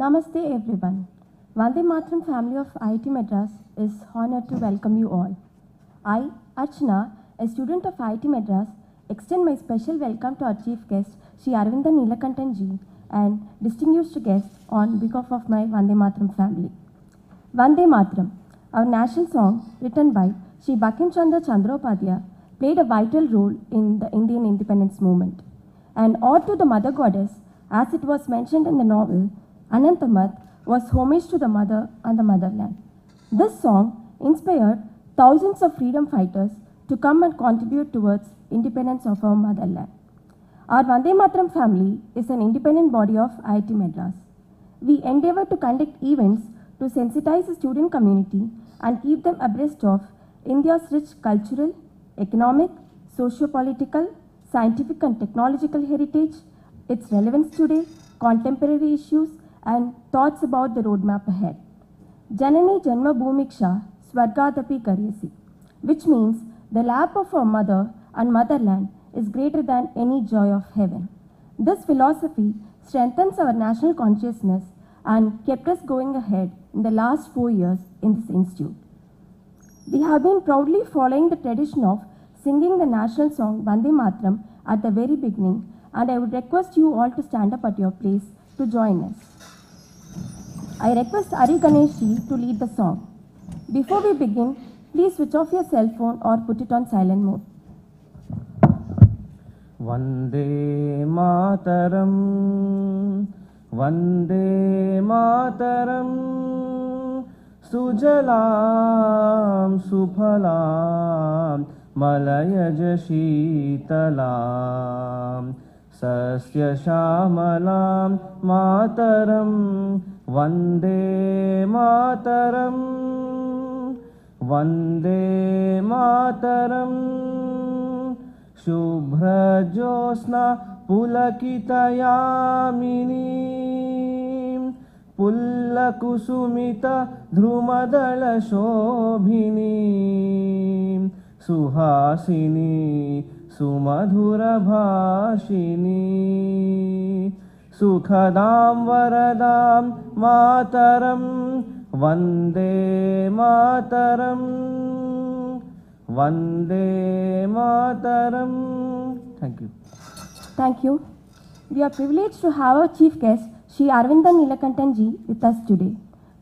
Namaste everyone. Vande Mataram family of IIT Madras is honored to welcome you all. I, Archana, a student of IIT Madras, extend my special welcome to our chief guest, Sri Aravindan Neelakandan ji, and distinguished guests on behalf of my Vande Mataram family. Vande Mataram, our national song written by Sri Bankim Chandra Chattopadhyaya, played a vital role in the Indian independence movement. And ode to the mother goddess, as it was mentioned in the novel, Anandamath was homage to the mother and the motherland. This song inspired thousands of freedom fighters to come and contribute towards independence of our motherland. Our Vande Mataram family is an independent body of IIT Madras. We endeavor to conduct events to sensitize the student community and keep them abreast of India's rich cultural, economic, socio-political, scientific and technological heritage, its relevance today, contemporary issues, and thoughts about the roadmap ahead. Janani Janma Bhumiksha Swargadapi Gariyasi, which means the lap of our mother and motherland is greater than any joy of heaven. This philosophy strengthens our national consciousness and kept us going ahead in the last four years in this institute. We have been proudly following the tradition of singing the national song Vande Mataram at the very beginning, and I would request you all to stand up at your place to join us. I request Ari Ganesh ji to lead the song. Before we begin, please switch off your cell phone or put it on silent mode. Vande Mataram सुजलां सुफलां मलयज शीतलां सस्यश्यामलां मातरं वन्दे मातरम् वन्दे मातरम् शुभ्रज्योत्स्ना पुलकितयामिनीं पुल्लकुसुमित ध्रुमदलशोभिनीं सुहासिनी सुमधुरभाषिनी सुखदां वरदां मातरं, Vande Mataram Vande Mataram. Thank you thank you we are privilege to have a chief guest Shri Arvind Neelakantan ji with us today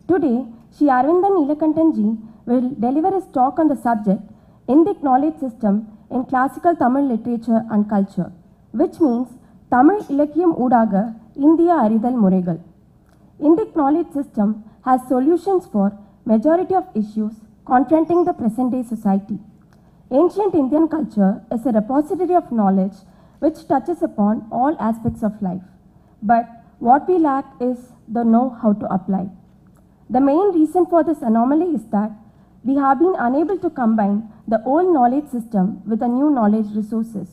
today Shri Arvind Neelakantan ji will deliver his talk on the subject in the knowledge system in Classical Tamil Literature and Culture, which means Tamil Ilakkiyam Oodaga India Aridal Muregal. Indic knowledge system has solutions for majority of issues confronting the present day society. Ancient Indian culture is a repository of knowledge which touches upon all aspects of life. But what we lack is the know how to apply. The main reason for this anomaly is that we have been unable to combine the old knowledge system with the new knowledge resources.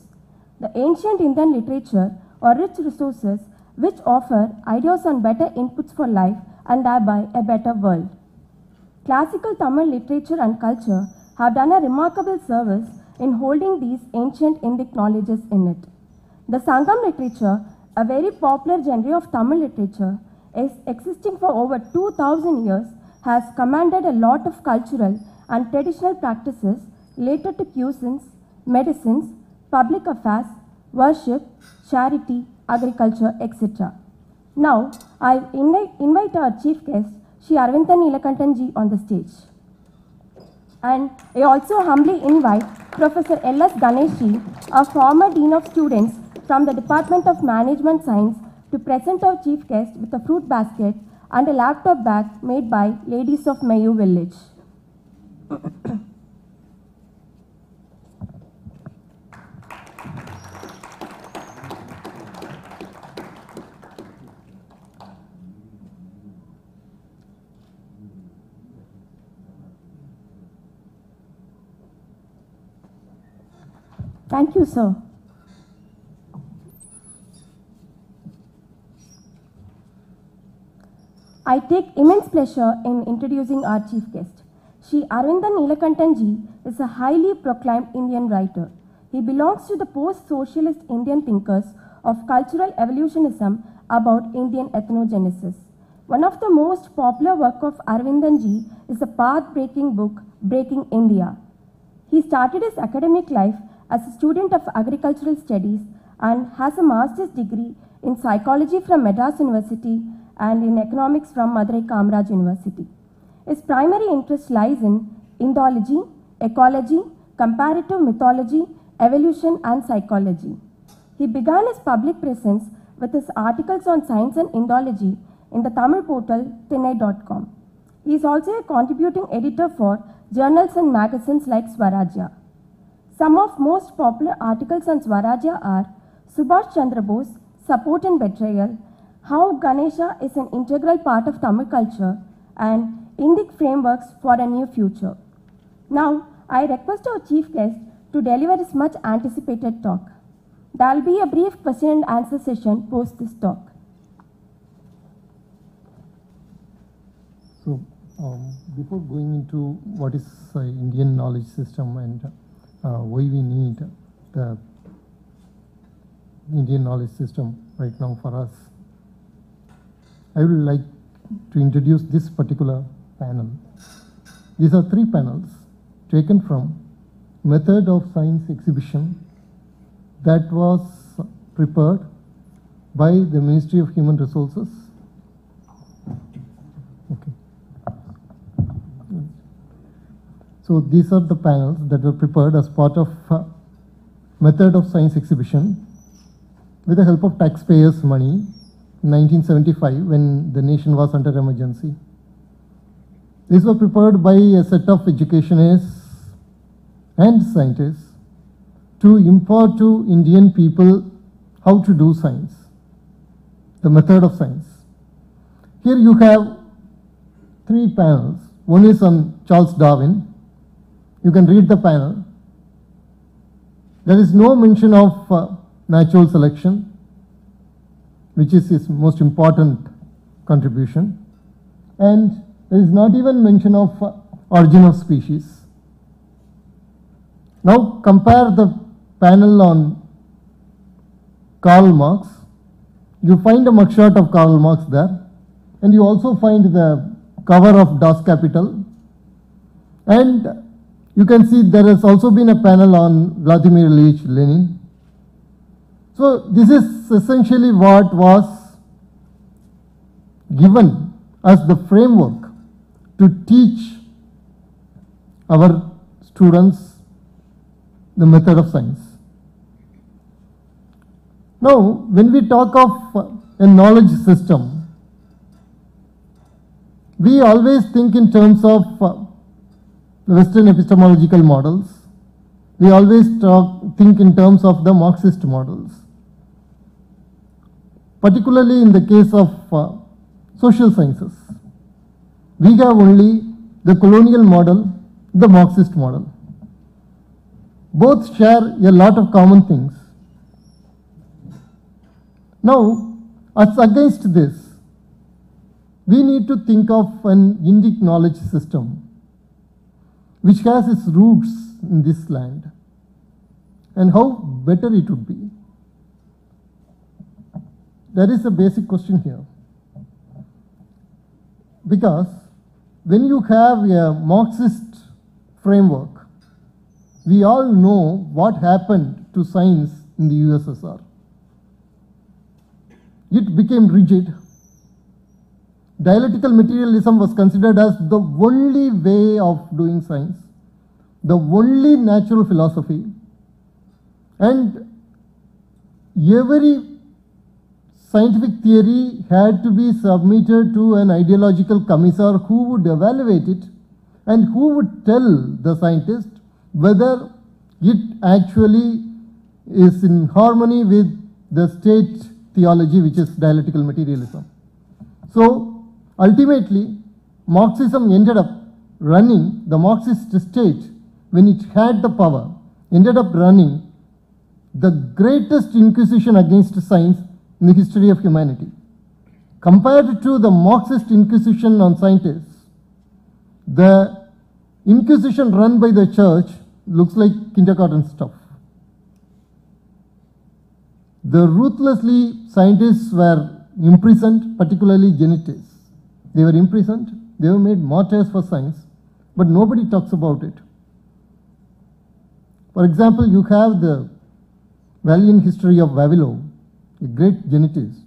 The ancient Indian literature or rich resources which offer ideas on better inputs for life and thereby a better world. Classical Tamil literature and culture have done a remarkable service in holding these ancient Indic knowledges in it. The Sangam literature, a very popular genre of Tamil literature, is existing for over 2000 years, has commanded a lot of cultural and traditional practices related to cuisines, medicines, public affairs, worship, charity, agriculture, etc. Now, I invite, our chief guest, Sri Aravindan Neelakandan on the stage. And I also humbly invite Professor L.S. Ganeshi, a former Dean of Students from the Department of Management Science, to present our chief guest with a fruit basket and a laptop bag made by ladies of Mayu Village. Thank you, sir. I take immense pleasure in introducing our chief guest. Shri Aravindan Neelakandan ji is a highly proclaimed Indian writer. He belongs to the post-socialist Indian thinkers of cultural evolutionism about Indian ethnogenesis. One of the most popular work of Arvindanji is the path-breaking book, Breaking India. He started his academic life as a student of agricultural studies and has a master's degree in psychology from Madras University and in economics from Madurai Kamaraj University. His primary interest lies in Indology, ecology, comparative mythology, evolution, and psychology. He began his public presence with his articles on science and Indology in the Tamil portal Thinnai.com. He is also a contributing editor for journals and magazines like Swarajya. Some of most popular articles on Swarajya are Subhash Chandra Bose, Support and Betrayal, How Ganesha is an integral part of Tamil culture, and Indic Frameworks for a New Future. Now, I request our chief guest to deliver his much anticipated talk. There will be a brief question and answer session post this talk. So, um, before going into what is uh, Indian knowledge system and uh, why we need the Indian knowledge system right now for us, I would like to introduce this particular panel. These are three panels taken from Method of Science exhibition that was prepared by the Ministry of Human Resources. Okay. So these are the panels that were prepared as part of uh, Method of Science exhibition with the help of taxpayers' money 1975 when the nation was under emergency. These were prepared by a set of educationists and scientists to impart to Indian people how to do science, the method of science. Here you have three panels. One is on Charles Darwin. You can read the panel. There is no mention of uh, natural selection, which is his most important contribution. And there is not even mention of uh, origin of species. Now compare the panel on Karl Marx. You find a mugshot of Karl Marx there, and you also find the cover of Das Kapital. And you can see there has also been a panel on Vladimir Ilyich Lenin. So this is essentially what was given as the framework to teach our students the method of science. Now, when we talk of a knowledge system, we always think in terms of uh, Western epistemological models. We always talk, think in terms of the Marxist models. Particularly in the case of uh, social sciences, we have only the colonial model, the Marxist model. Both share a lot of common things. Now, as against this, we need to think of an Indic knowledge system which has its roots in this land and how better it would be. There is a basic question here. Because when you have a Marxist framework, we all know what happened to science in the USSR. It became rigid. Dialectical materialism was considered as the only way of doing science, the only natural philosophy, and every scientific theory had to be submitted to an ideological commissar who would evaluate it and who would tell the scientist whether it actually is in harmony with the state theology, which is dialectical materialism. So ultimately, Marxism ended up running the Marxist state when it had the power, ended up running the greatest inquisition against science in the history of humanity. Compared to the Marxist inquisition on scientists, the inquisition run by the church looks like kindergarten stuff. The ruthlessly scientists were imprisoned, particularly genetics. They were imprisoned, they were made martyrs for science, but nobody talks about it. For example, you have the valiant history of Vavilov, a great genetist,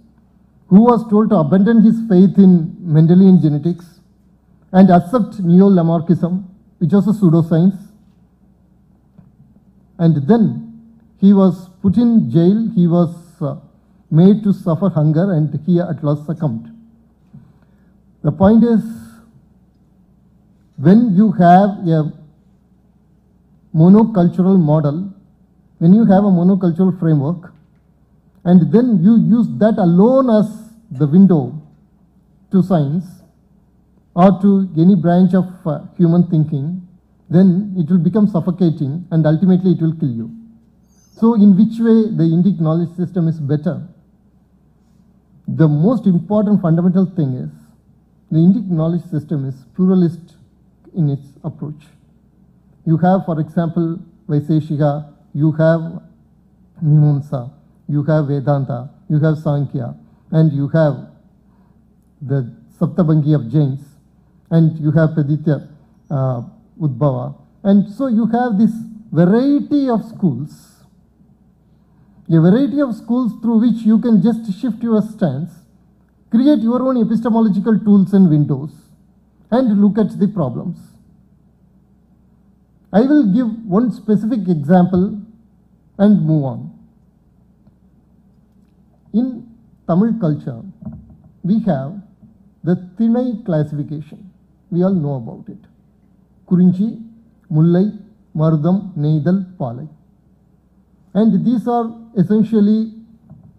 who was told to abandon his faith in Mendelian genetics and accept neo-Lamarckism, which was a pseudoscience. And then he was put in jail, he was uh, made to suffer hunger, and he at last succumbed. The point is, when you have a monocultural model, when you have a monocultural framework, and then you use that alone as the window to science or to any branch of uh, human thinking, then it will become suffocating and ultimately it will kill you. So, in which way the Indic knowledge system is better? The most important fundamental thing is the Indic knowledge system is pluralist in its approach. You have, for example, Vaiseshika, you have Mimamsa, you have Vedanta, you have Sankhya, and you have the Saptabhangi of Jains, and you have Praditya uh, Udbhava. And so you have this variety of schools, a variety of schools through which you can just shift your stance, create your own epistemological tools and windows, and look at the problems. I will give one specific example and move on. In Tamil culture, we have the Thinai classification. We all know about it. Kurinchi, Mullai, Marudam, Neidal, Palai. And these are essentially,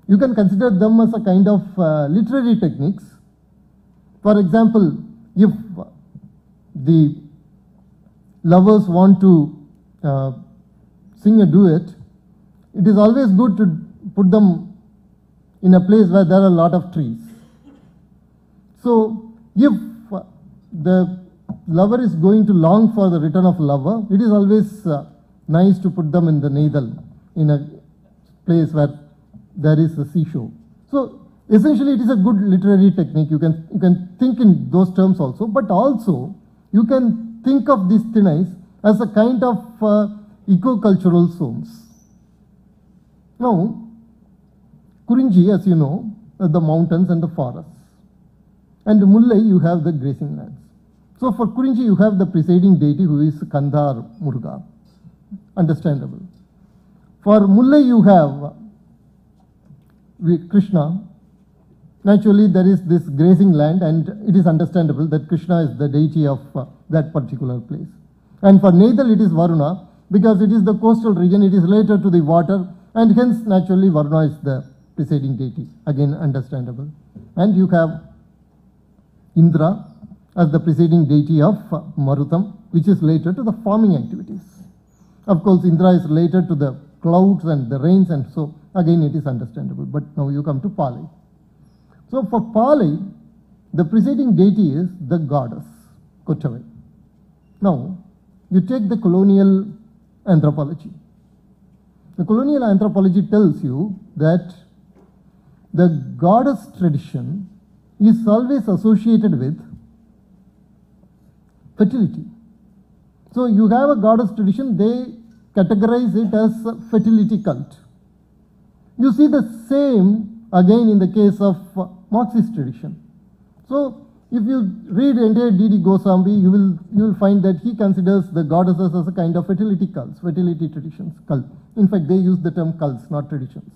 you can consider them as a kind of uh, literary techniques. For example, if the lovers want to uh, sing a duet, it is always good to put them in a place where there are a lot of trees. So, if uh, the lover is going to long for the return of lover, it is always uh, nice to put them in the Neidal, in a place where there is a seashore. So, essentially, it is a good literary technique. You can, you can think in those terms also, but also you can think of these Thinais as a kind of uh, eco-cultural zones. Now, Kurinji, as you know, the mountains and the forests. And Mullai, you have the grazing lands. So for Kurinji, you have the presiding deity who is Kandar Muruga. Understandable. For Mullai, you have Krishna. Naturally, there is this grazing land, and it is understandable that Krishna is the deity of uh, that particular place. And for Neidal, it is Varuna, because it is the coastal region, it is related to the water, and hence, naturally, Varuna is the presiding deity. Again, understandable. And you have Indra as the presiding deity of Marutam, which is related to the farming activities. Of course, Indra is related to the clouds and the rains, and so again it is understandable. But now you come to Palai. So for Palai, the presiding deity is the goddess, Kottavai. Now, you take the colonial anthropology. The colonial anthropology tells you that the goddess tradition is always associated with fertility. So you have a goddess tradition, they categorize it as a fertility cult. You see the same again in the case of Marxist tradition. So if you read entire D.D. Kosambi, you will, you will find that he considers the goddesses as a kind of fertility cults, fertility traditions, cult. In fact, they use the term cults, not traditions,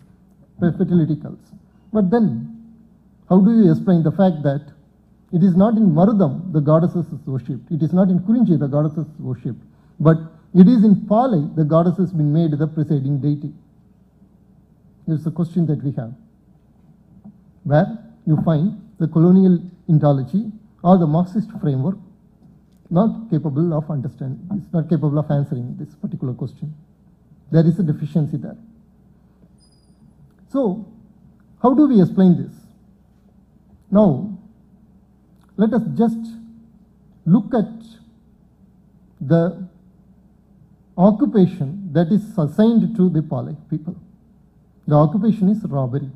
fertility cults. But then, how do you explain the fact that it is not in Marudam the goddesses is worshipped, it is not in Kurinji the goddesses is worshipped, but it is in Palai the goddess has been made the presiding deity. This a question that we have. Where you find the colonial ontology or the Marxist framework not capable of understanding, it's not capable of answering this particular question. There is a deficiency there. So, how do we explain this? Now, let us just look at the occupation that is assigned to the Palai people. The occupation is robbery.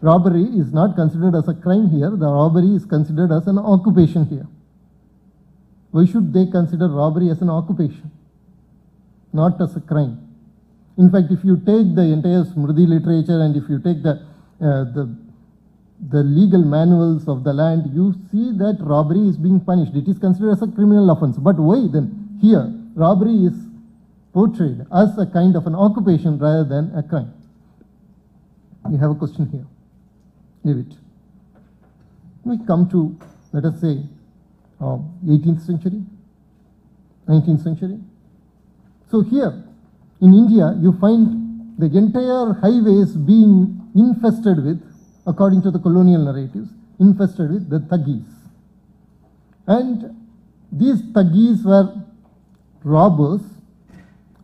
robbery is not considered as a crime here, the robbery is considered as an occupation here. Why should they consider robbery as an occupation, not as a crime? In fact, if you take the entire Smriti literature and if you take the, uh, the, the legal manuals of the land, you see that robbery is being punished. It is considered as a criminal offense. But why then here robbery is portrayed as a kind of an occupation rather than a crime? We have a question here. Leave it. We come to, let us say, uh, 18th century, 19th century. So here in India, you find the entire highways being infested with, according to the colonial narratives, infested with the Thagis. And these Thagis were robbers.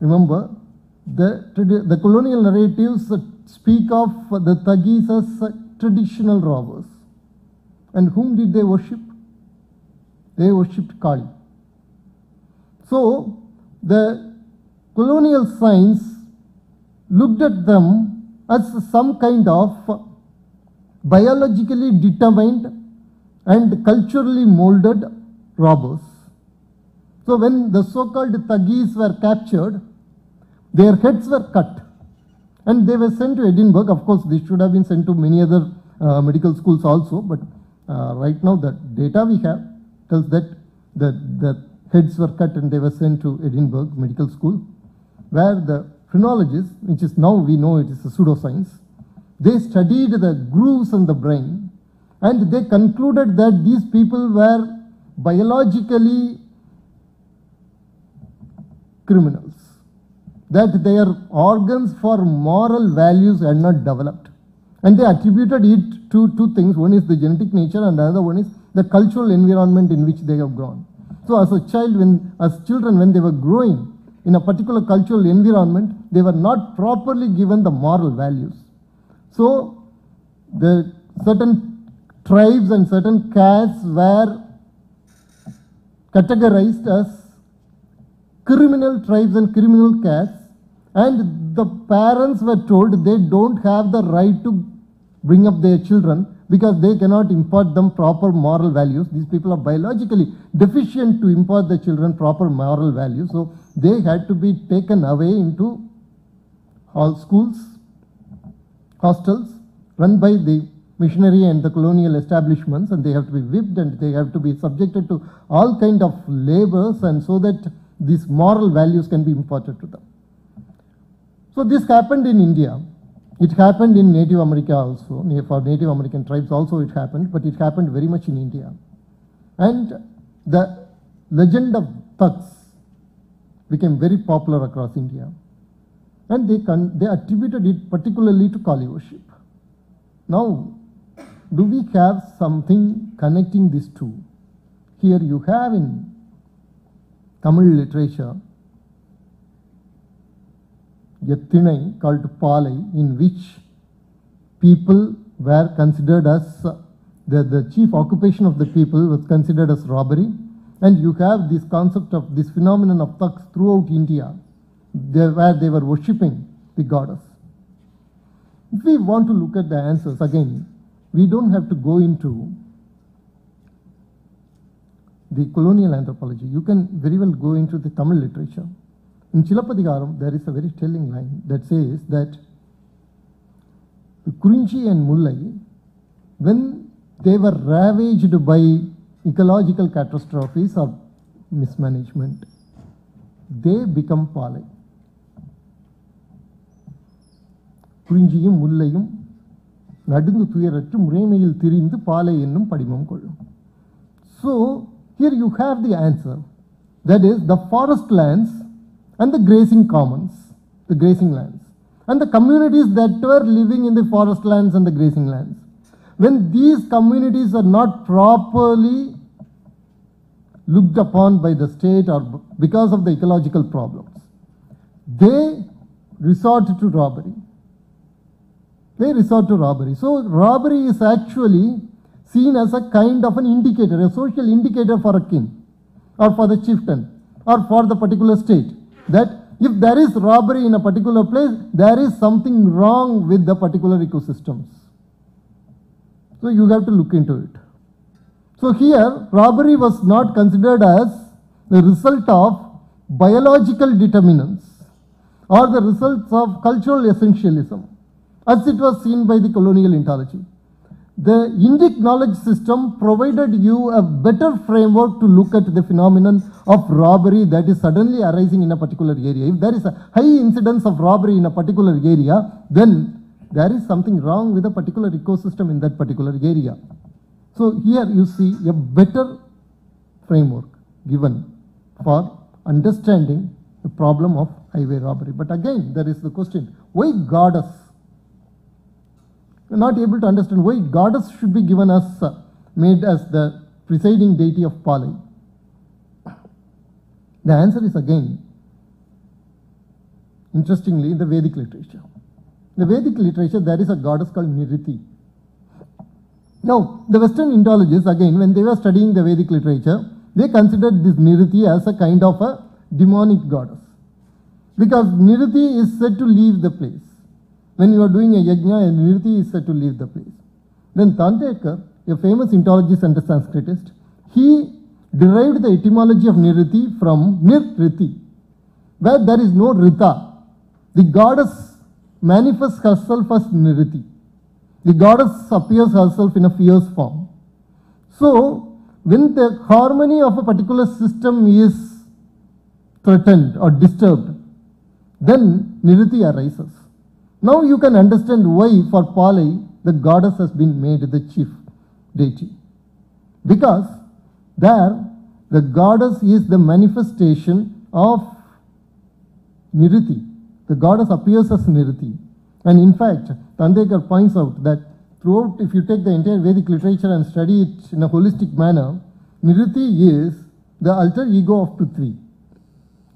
Remember, the, the colonial narratives speak of the Thagis as traditional robbers. And whom did they worship? They worshipped Kali. So, the colonial science looked at them as some kind of biologically determined and culturally molded robbers. So, when the so called Thagis were captured, their heads were cut and they were sent to Edinburgh. Of course, they should have been sent to many other uh, medical schools also, but uh, right now the data we have tells that the, the heads were cut and they were sent to Edinburgh Medical School, where the phrenologists, which is now we know it is a pseudoscience, they studied the grooves in the brain and they concluded that these people were biologically criminals, that their organs for moral values had not developed. And they attributed it to two things. One is the genetic nature and the other one is the cultural environment in which they have grown. So as a child, when, as children, when they were growing in a particular cultural environment, they were not properly given the moral values. So the certain tribes and certain castes were categorized as criminal tribes and criminal castes and the parents were told they don't have the right to bring up their children because they cannot impart them proper moral values these people are biologically deficient to impart the children proper moral values so they had to be taken away into all schools hostels run by the missionary and the colonial establishments and they have to be whipped and they have to be subjected to all kind of labors and so that these moral values can be imparted to them. So this happened in india. It happened in native america also for native american tribes also it happened but it happened very much in india. And the legend of thugs became very popular across india and they, they attributed it particularly to Kali worship. Now, do we have something connecting these two? Here you have in Tamil literature a Thinai called Palai, in which people were considered as the, the chief occupation of the people was considered as robbery. And you have this concept of this phenomenon of thugs throughout India, where they were worshipping the goddess. If we want to look at the answers, again, we don't have to go into the colonial anthropology. You can very well go into the Tamil literature. In Silappadikaram, there is a very telling line that says that the Kurinchi and Mullai, when they were ravaged by ecological catastrophes or mismanagement, they become Palai. குறிஞ்சியும் முல்லையும் நடுங்கு துயரற்று முறைமையில் திரிந்து பாலை என்னும் படிமம் கொள்ளும் So here you have the answer. That is the forest lands and the grazing commons, the grazing lands, and the communities that were living in the forest lands and the grazing lands. When these communities are not properly looked upon by the state or because of the ecological problems, they resort to robbery they resort to robbery. So, robbery is actually seen as a kind of an indicator, a social indicator for a king or for the chieftain or for the particular state. That if there is robbery in a particular place, there is something wrong with the particular ecosystems. So you have to look into it. So here, robbery was not considered as the result of biological determinants or the results of cultural essentialism, as it was seen by the colonial ontology. The Indic knowledge system provided you a better framework to look at the phenomenon of robbery that is suddenly arising in a particular area. If there is a high incidence of robbery in a particular area, then there is something wrong with a particular ecosystem in that particular area. So here you see a better framework given for understanding the problem of highway robbery. But again, there is the question, why goddess? We're not able to understand why goddess should be given as, uh, made as the presiding deity of Palai. The answer is again, interestingly, in the Vedic literature. In the Vedic literature, there is a goddess called Niriti. Now, the Western Indologists, again, when they were studying the Vedic literature, they considered this Niriti as a kind of a demonic goddess. Because Niriti is said to leave the place. When you are doing a yajna, Niriti is said to leave the place. Then Dandekar, a famous Indologist and a Sanskritist, he derived the etymology of Niriti from Nirriti, where there is no Rita. The goddess manifests herself as Niriti. The goddess appears herself in a fierce form. So, when the harmony of a particular system is threatened or disturbed, then Niriti arises. Now you can understand why for Palai the goddess has been made the chief deity. Because there the goddess is the manifestation of Niriti. The goddess appears as Niriti. And in fact, Dandekar points out that throughout, if you take the entire Vedic literature and study it in a holistic manner, Niriti is the alter ego of Prithvi.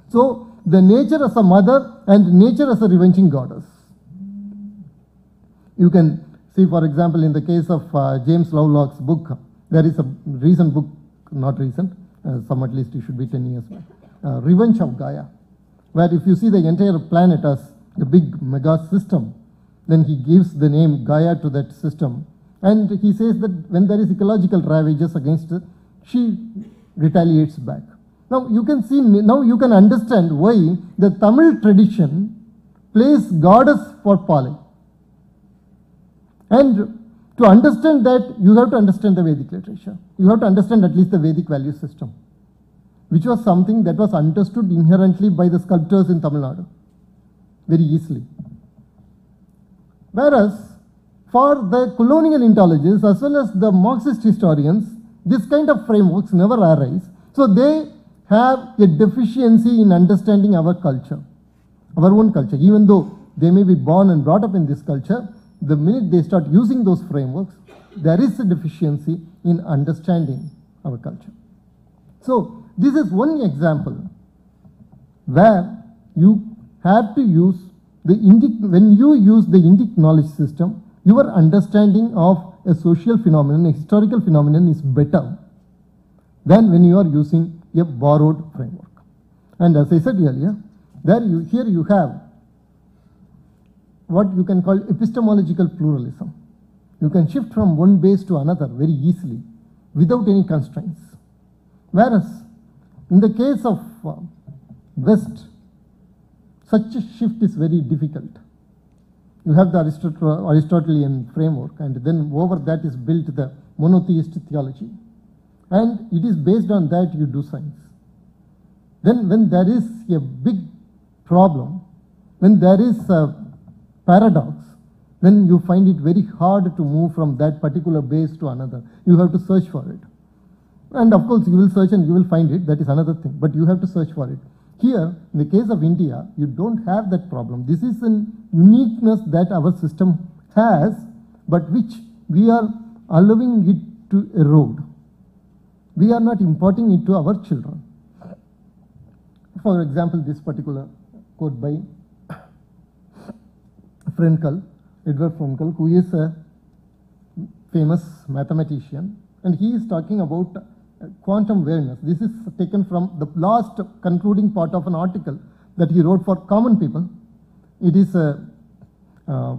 So, the nature as a mother and nature as a revenging goddess. You can see, for example, in the case of uh, James Lovelock's book, there is a recent book, not recent, uh, some at least it should be 10 years back, uh, Revenge of Gaia, where if you see the entire planet as a big mega system, then he gives the name Gaia to that system. And he says that when there is ecological ravages against her, she retaliates back. Now you can see, now you can understand why the Tamil tradition plays goddess for Palai. And to understand that, you have to understand the Vedic literature. You have to understand at least the Vedic value system, which was something that was understood inherently by the sculptors in Tamil Nadu very easily. Whereas, for the colonial ontologists as well as the Marxist historians, this kind of frameworks never arise. So they have a deficiency in understanding our culture, our own culture. Even though they may be born and brought up in this culture, the minute they start using those frameworks, there is a deficiency in understanding our culture. So, this is one example where you have to use the Indic, when you use the Indic knowledge system, your understanding of a social phenomenon, a historical phenomenon is better than when you are using a borrowed framework. And as I said earlier, there you, here you have what you can call epistemological pluralism. You can shift from one base to another very easily without any constraints. Whereas in the case of uh, West, such a shift is very difficult. You have the Aristotelian framework, and then over that is built the monotheist theology. And it is based on that you do science. Then, when there is a big problem, when there is a paradox, then you find it very hard to move from that particular base to another. You have to search for it. And of course, you will search and you will find it, that is another thing, but you have to search for it. Here, in the case of India, you don't have that problem. This is a uniqueness that our system has, but which we are allowing it to erode. We are not importing it to our children. For example, this particular quote by Frenkel, Edward Frenkel, who is a famous mathematician, and he is talking about quantum awareness. This is taken from the last concluding part of an article that he wrote for common people. It is a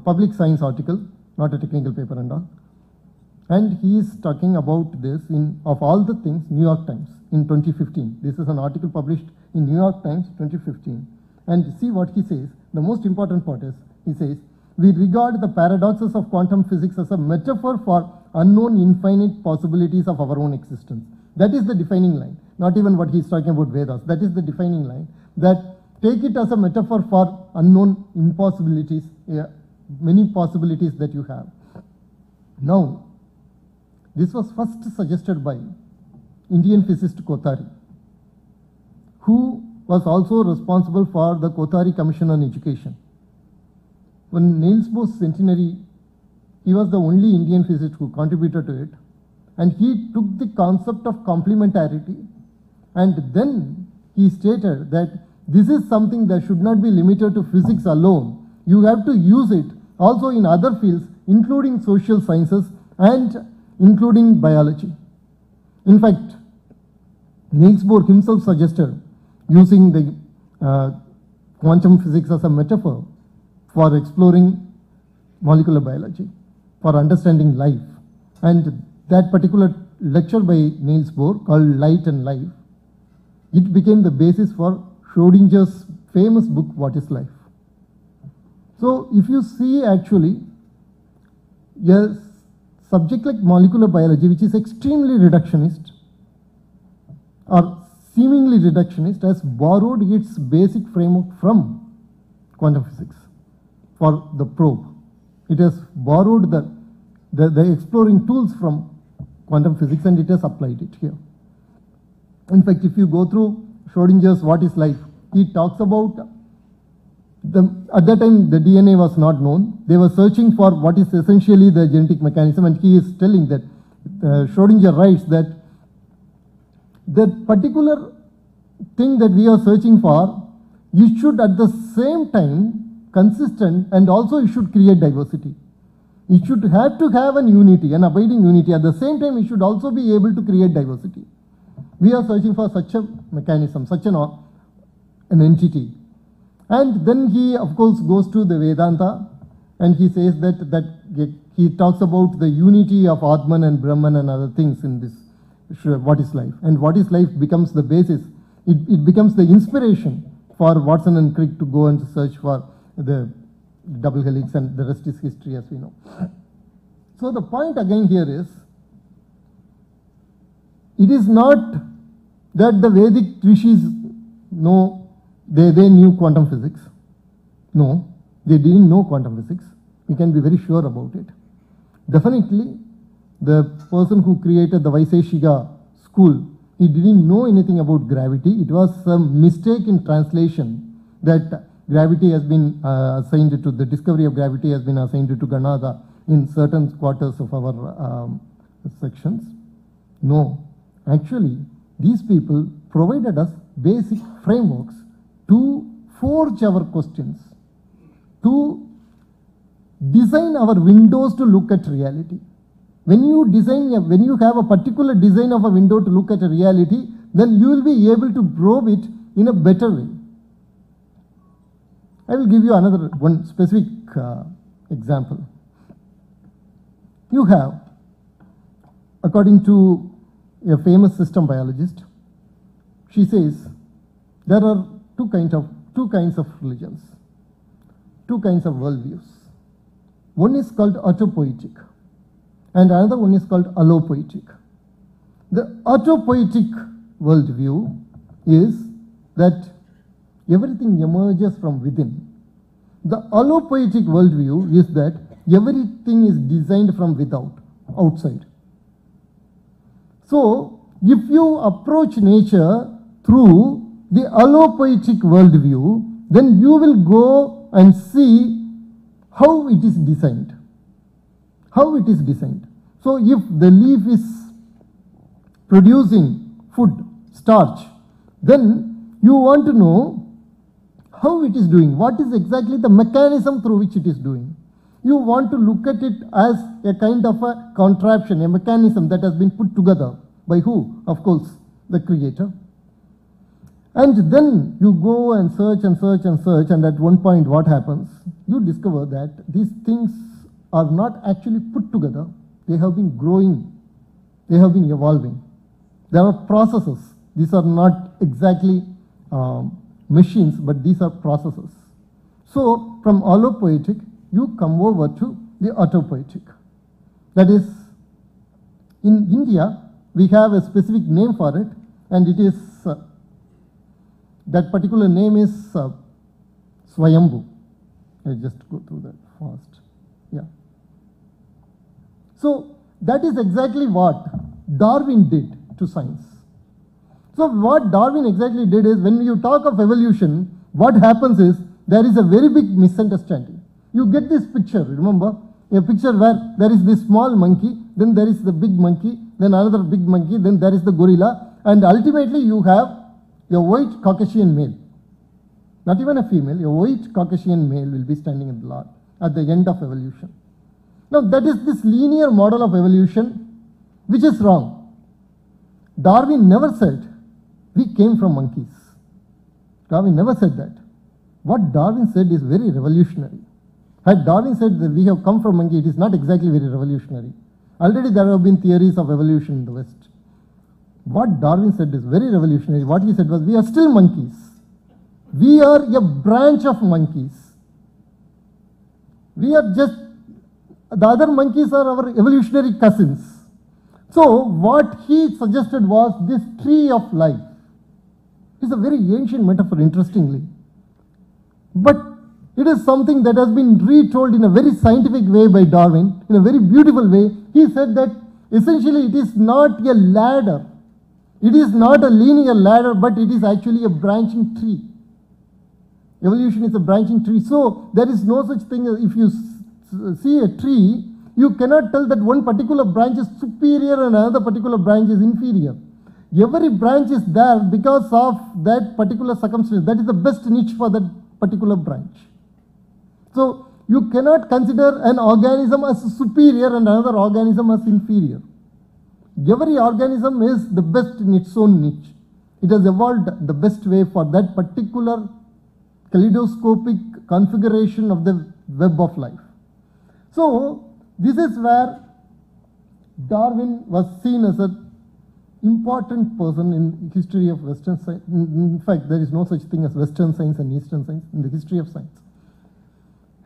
public science article, not a technical paper and all. And he is talking about this in, of all the things, New York Times in 2015. This is an article published in New York Times 2015. And see what he says. The most important part is, he says, we regard the paradoxes of quantum physics as a metaphor for unknown infinite possibilities of our own existence. That is the defining line. Not even what he's talking about Vedas. That is the defining line. That take it as a metaphor for unknown impossibilities, yeah, many possibilities that you have. Now, this was first suggested by Indian physicist Kothari, who was also responsible for the Kothari Commission on Education. When Niels Bohr's centenary, he was the only Indian physicist who contributed to it, and he took the concept of complementarity and then he stated that this is something that should not be limited to physics alone. You have to use it also in other fields, including social sciences and including biology. In fact, Niels Bohr himself suggested using the uh, quantum physics as a metaphor for exploring molecular biology, for understanding life. And that particular lecture by Niels Bohr called Light and Life, it became the basis for Schrodinger's famous book, What is Life? So if you see actually, a subject like molecular biology, which is extremely reductionist, or seemingly reductionist, has borrowed its basic framework from quantum physics for the probe. It has borrowed the, the, the exploring tools from quantum physics and it has applied it here. In fact, if you go through Schrodinger's What is Life, he talks about the, at that time the DNA was not known. They were searching for what is essentially the genetic mechanism, and he is telling that uh, Schrodinger writes that the particular thing that we are searching for, you should at the same time consistent and also you should create diversity. You should have to have an unity, an abiding unity. At the same time, it should also be able to create diversity. We are searching for such a mechanism, such an, an entity. And then he, of course, goes to the Vedanta and he says that, that he talks about the unity of Atman and Brahman and other things in this, what is life. And what is life becomes the basis, it, it becomes the inspiration for Watson and Crick to go and search for the double helix and the rest is history as we know. So the point again here is, it is not that the Vedic rishis know, they, they knew quantum physics. No, they didn't know quantum physics. We can be very sure about it. Definitely, the person who created the Vaiseshika school, he didn't know anything about gravity. It was a mistake in translation that gravity has been uh, assigned to, the discovery of gravity has been assigned to Kanada in certain quarters of our um, sections. No, actually, these people provided us basic frameworks to forge our questions, to design our windows to look at reality. When you design, when you have a particular design of a window to look at a reality, then you will be able to probe it in a better way. I will give you another one specific uh, example. You have, according to a famous system biologist, she says there are two kinds of two kinds of religions, two kinds of worldviews. One is called autopoietic, and another one is called allopoietic. The autopoietic worldview is that everything emerges from within. The allopoietic worldview is that everything is designed from without, outside. So, if you approach nature through the allopoietic worldview, then you will go and see how it is designed. How it is designed. So, if the leaf is producing food, starch, then you want to know how it is doing, what is exactly the mechanism through which it is doing. You want to look at it as a kind of a contraption, a mechanism that has been put together by who? Of course, the creator. And then you go and search and search and search, and at one point, what happens? You discover that these things are not actually put together, they have been growing, they have been evolving. There are processes. These are not exactly um, machines, but these are processes. So, from allopoietic, you come over to the autopoietic. That is, in India, we have a specific name for it, and it is uh, that particular name is uh, Swayambhu. I just go through that fast. Yeah. So that is exactly what Darwin did to science. So what Darwin exactly did is when you talk of evolution, what happens is there is a very big misunderstanding. You get this picture, remember? A picture where there is this small monkey, then there is the big monkey, then another big monkey, then there is the gorilla, and ultimately you have a white Caucasian male. Not even a female, a white Caucasian male will be standing at the lot at the end of evolution. Now that is this linear model of evolution which is wrong. Darwin never said we came from monkeys. Darwin never said that. What Darwin said is very revolutionary. Had Darwin said that we have come from monkey, it is not exactly very revolutionary. Already there have been theories of evolution in the West. What Darwin said is very revolutionary. What he said was, we are still monkeys. We are a branch of monkeys. We are just, the other monkeys are our evolutionary cousins. So, what he suggested was this tree of life. It's a very ancient metaphor, interestingly. But it is something that has been retold in a very scientific way by Darwin, in a very beautiful way. He said that essentially it is not a ladder. It is not a linear ladder, but it is actually a branching tree. Evolution is a branching tree. So there is no such thing as if you see a tree, you cannot tell that one particular branch is superior and another particular branch is inferior. Every branch is there because of that particular circumstance. That is the best niche for that particular branch. So you cannot consider an organism as superior and another organism as inferior. Every organism is the best in its own niche. It has evolved the best way for that particular kaleidoscopic configuration of the web of life. So this is where Darwin was seen as an important person in history of Western science. In fact, there is no such thing as Western science and Eastern science in the history of science.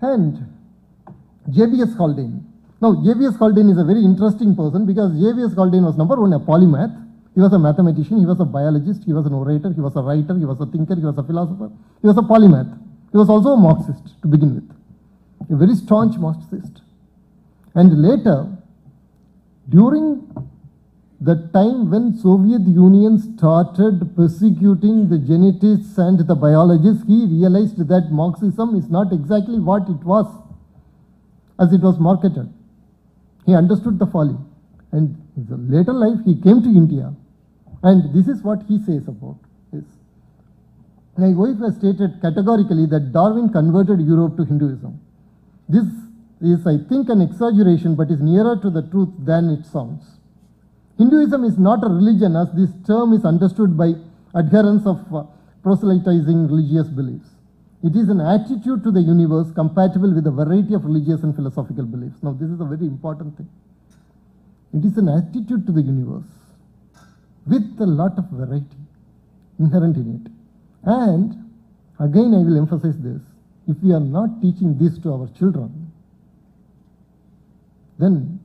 And J.B.S. Haldane. Now, J.B.S. Haldane is a very interesting person because J.B.S. Haldane was number one, a polymath. He was a mathematician, he was a biologist, he was an orator, he was a writer, he was a thinker, he was a philosopher, he was a polymath. He was also a Marxist to begin with, a very staunch Marxist. And later, during the time when Soviet Union started persecuting the geneticists and the biologists, he realized that Marxism is not exactly what it was as it was marketed. He understood the folly. And in later life, he came to India. And this is what he says about this. My wife has stated categorically that Darwin converted Europe to Hinduism. This is, I think, an exaggeration, but is nearer to the truth than it sounds. Hinduism is not a religion as this term is understood by adherents of uh, proselytizing religious beliefs. It is an attitude to the universe compatible with a variety of religious and philosophical beliefs. Now, this is a very important thing. It is an attitude to the universe with a lot of variety inherent in it. And again, I will emphasize this if we are not teaching this to our children, then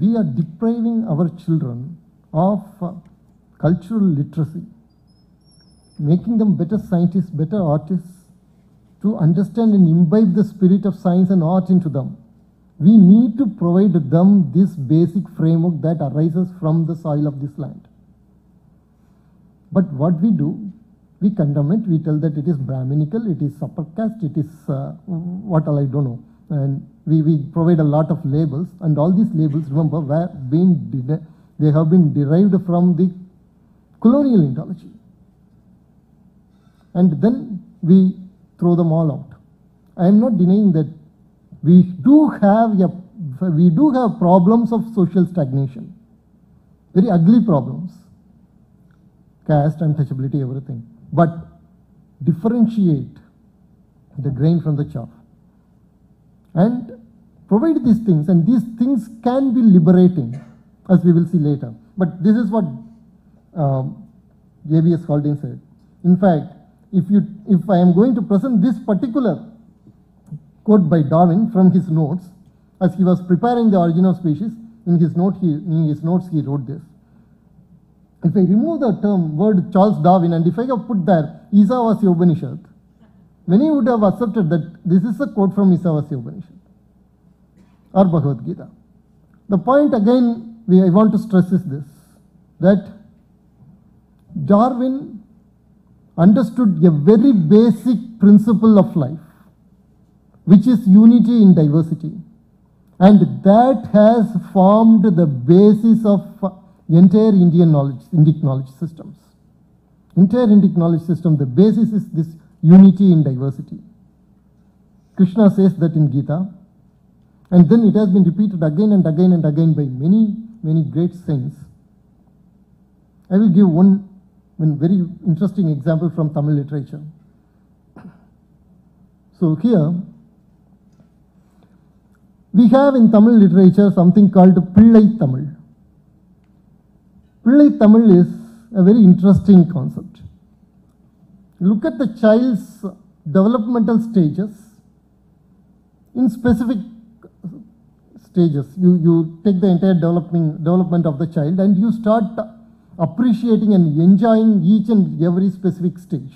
we are depriving our children of uh, cultural literacy, making them better scientists, better artists, to understand and imbibe the spirit of science and art into them. We need to provide them this basic framework that arises from the soil of this land. But what we do, we condemn it, we tell that it is Brahminical, it is upper caste, it is uh, what all I don't know. And we, we provide a lot of labels, and all these labels, remember, were being they have been derived from the colonial ideology. And then we throw them all out. I am not denying that we do have a, we do have problems of social stagnation, very ugly problems caste, untouchability, everything. But differentiate the grain from the chaff. And provide these things, and these things can be liberating, as we will see later. But this is what um, J.B.S. Haldane said. In fact, if you if I am going to present this particular quote by Darwin from his notes, as he was preparing the origin of species, in his note he in his notes he wrote this. If I remove the term word Charles Darwin and if I have put there Isavasya Upanishad, many would have accepted that this is a quote from Isavasya Upanishad or Bhagavad Gita. The point again we, I want to stress is this that Darwin understood a very basic principle of life, which is unity in diversity. And that has formed the basis of entire Indian knowledge, Indic knowledge systems. Entire Indic knowledge system, the basis is this unity in diversity. Krishna says that in Gita, and then it has been repeated again and again and again by many, many great saints. I will give one, one very interesting example from Tamil literature. So here, we have in Tamil literature something called Pillai Tamil. Pillai Tamil is a very interesting concept. Look at the child's developmental stages in specific stages. You, you take the entire developing, development of the child and you start appreciating and enjoying each and every specific stage.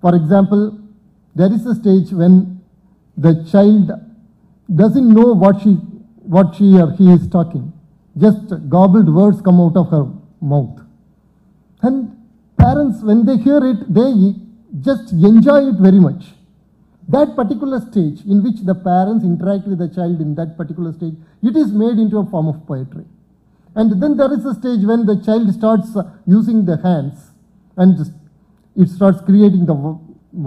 For example, there is a stage when the child doesn't know what she, what she or he is talking. Just gobbled words come out of her mouth. And parents, when they hear it, they just enjoy it very much. That particular stage in which the parents interact with the child in that particular stage, it is made into a form of poetry. And then there is a stage when the child starts uh, using the hands and it starts creating the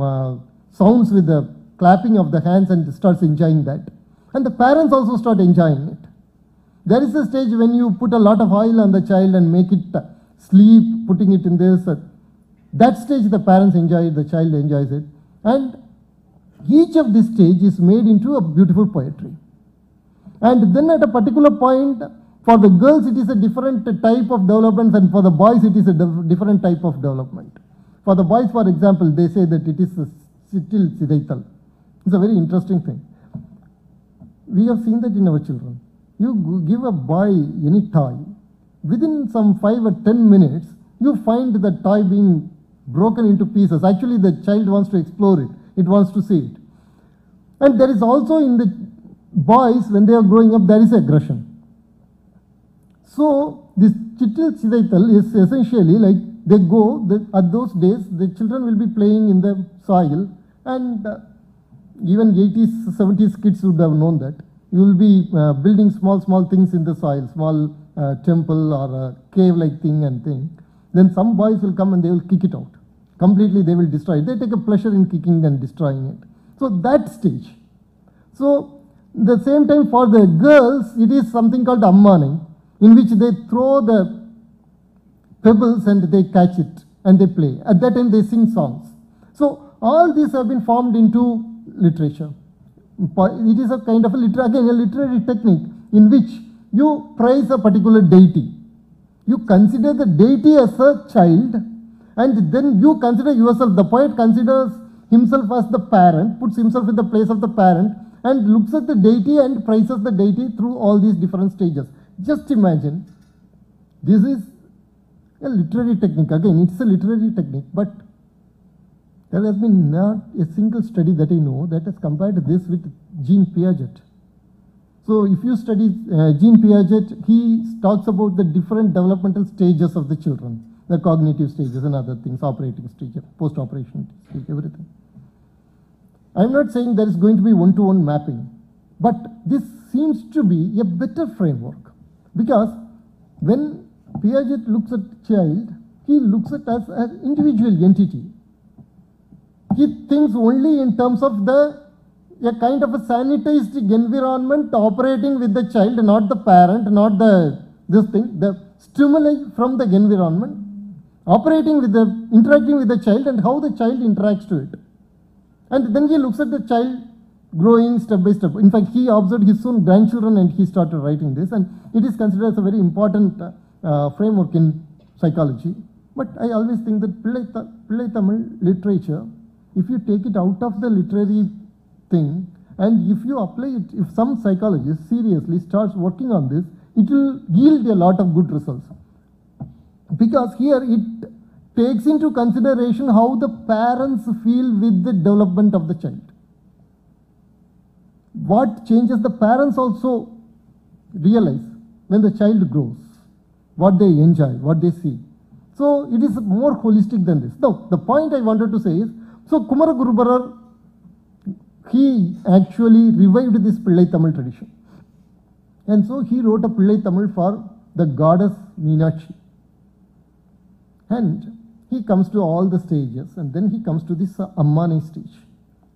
uh, sounds with the clapping of the hands and starts enjoying that. And the parents also start enjoying it. There is a stage when you put a lot of oil on the child and make it uh, sleep, putting it in this. uh, that stage the parents enjoy it, the child enjoys it. And each of this stage is made into a beautiful poetry. And then at a particular point, for the girls it is a different type of development and for the boys it is a different type of development. For the boys, for example, they say that it is a sitil sidaital. It's a very interesting thing. We have seen that in our children. You give a boy any toy, within some five or ten minutes, you find the toy being broken into pieces. Actually, the child wants to explore it, it wants to see it. And there is also in the boys, when they are growing up, there is aggression. So, this Chittil Sidaital is essentially like they go, the, at those days, the children will be playing in the soil, and uh, even 80s, 70s kids would have known that. You will be uh, building small, small things in the soil, small uh, temple or a cave like thing and thing. Then some boys will come and they will kick it out. Completely, they will destroy it. They take a pleasure in kicking and destroying it. So, that stage. So, the same time for the girls, it is something called ammaning, in which they throw the pebbles and they catch it and they play. At that time, they sing songs. So, all these have been formed into literature. It is a kind of a liter- again a literary technique in which you praise a particular deity. You consider the deity as a child, and then you consider yourself. The poet considers himself as the parent, puts himself in the place of the parent, and looks at the deity and praises the deity through all these different stages. Just imagine, this is a literary technique. Again, it's a literary technique, but there has been not a single study that I know that has compared this with Jean Piaget. So, if you study uh, Jean Piaget, he talks about the different developmental stages of the children, the cognitive stages and other things, operating stage, post-operation stage, everything. I'm not saying there is going to be one-to-one mapping, but this seems to be a better framework because when Piaget looks at child, he looks at as an individual entity. He thinks only in terms of the a kind of a sanitized environment operating with the child, not the parent, not the this thing, the stimuli from the environment, operating with the interacting with the child and how the child interacts to it. And then he looks at the child growing step by step. In fact, he observed his own grandchildren and he started writing this, and it is considered as a very important uh, framework in psychology. But I always think that Pillai Tamil literature, if you take it out of the literary thing, and if you apply it, if some psychologist seriously starts working on this, it will yield a lot of good results because here it takes into consideration how the parents feel with the development of the child. What changes the parents also realize when the child grows, what they enjoy, what they see. So it is more holistic than this. Now, the point I wanted to say is so Kumaraguruparar, he actually revived this Pillai Tamil tradition. And so he wrote a Pillai Tamil for the goddess Meenakshi. And he comes to all the stages and then he comes to this uh, Ammani stage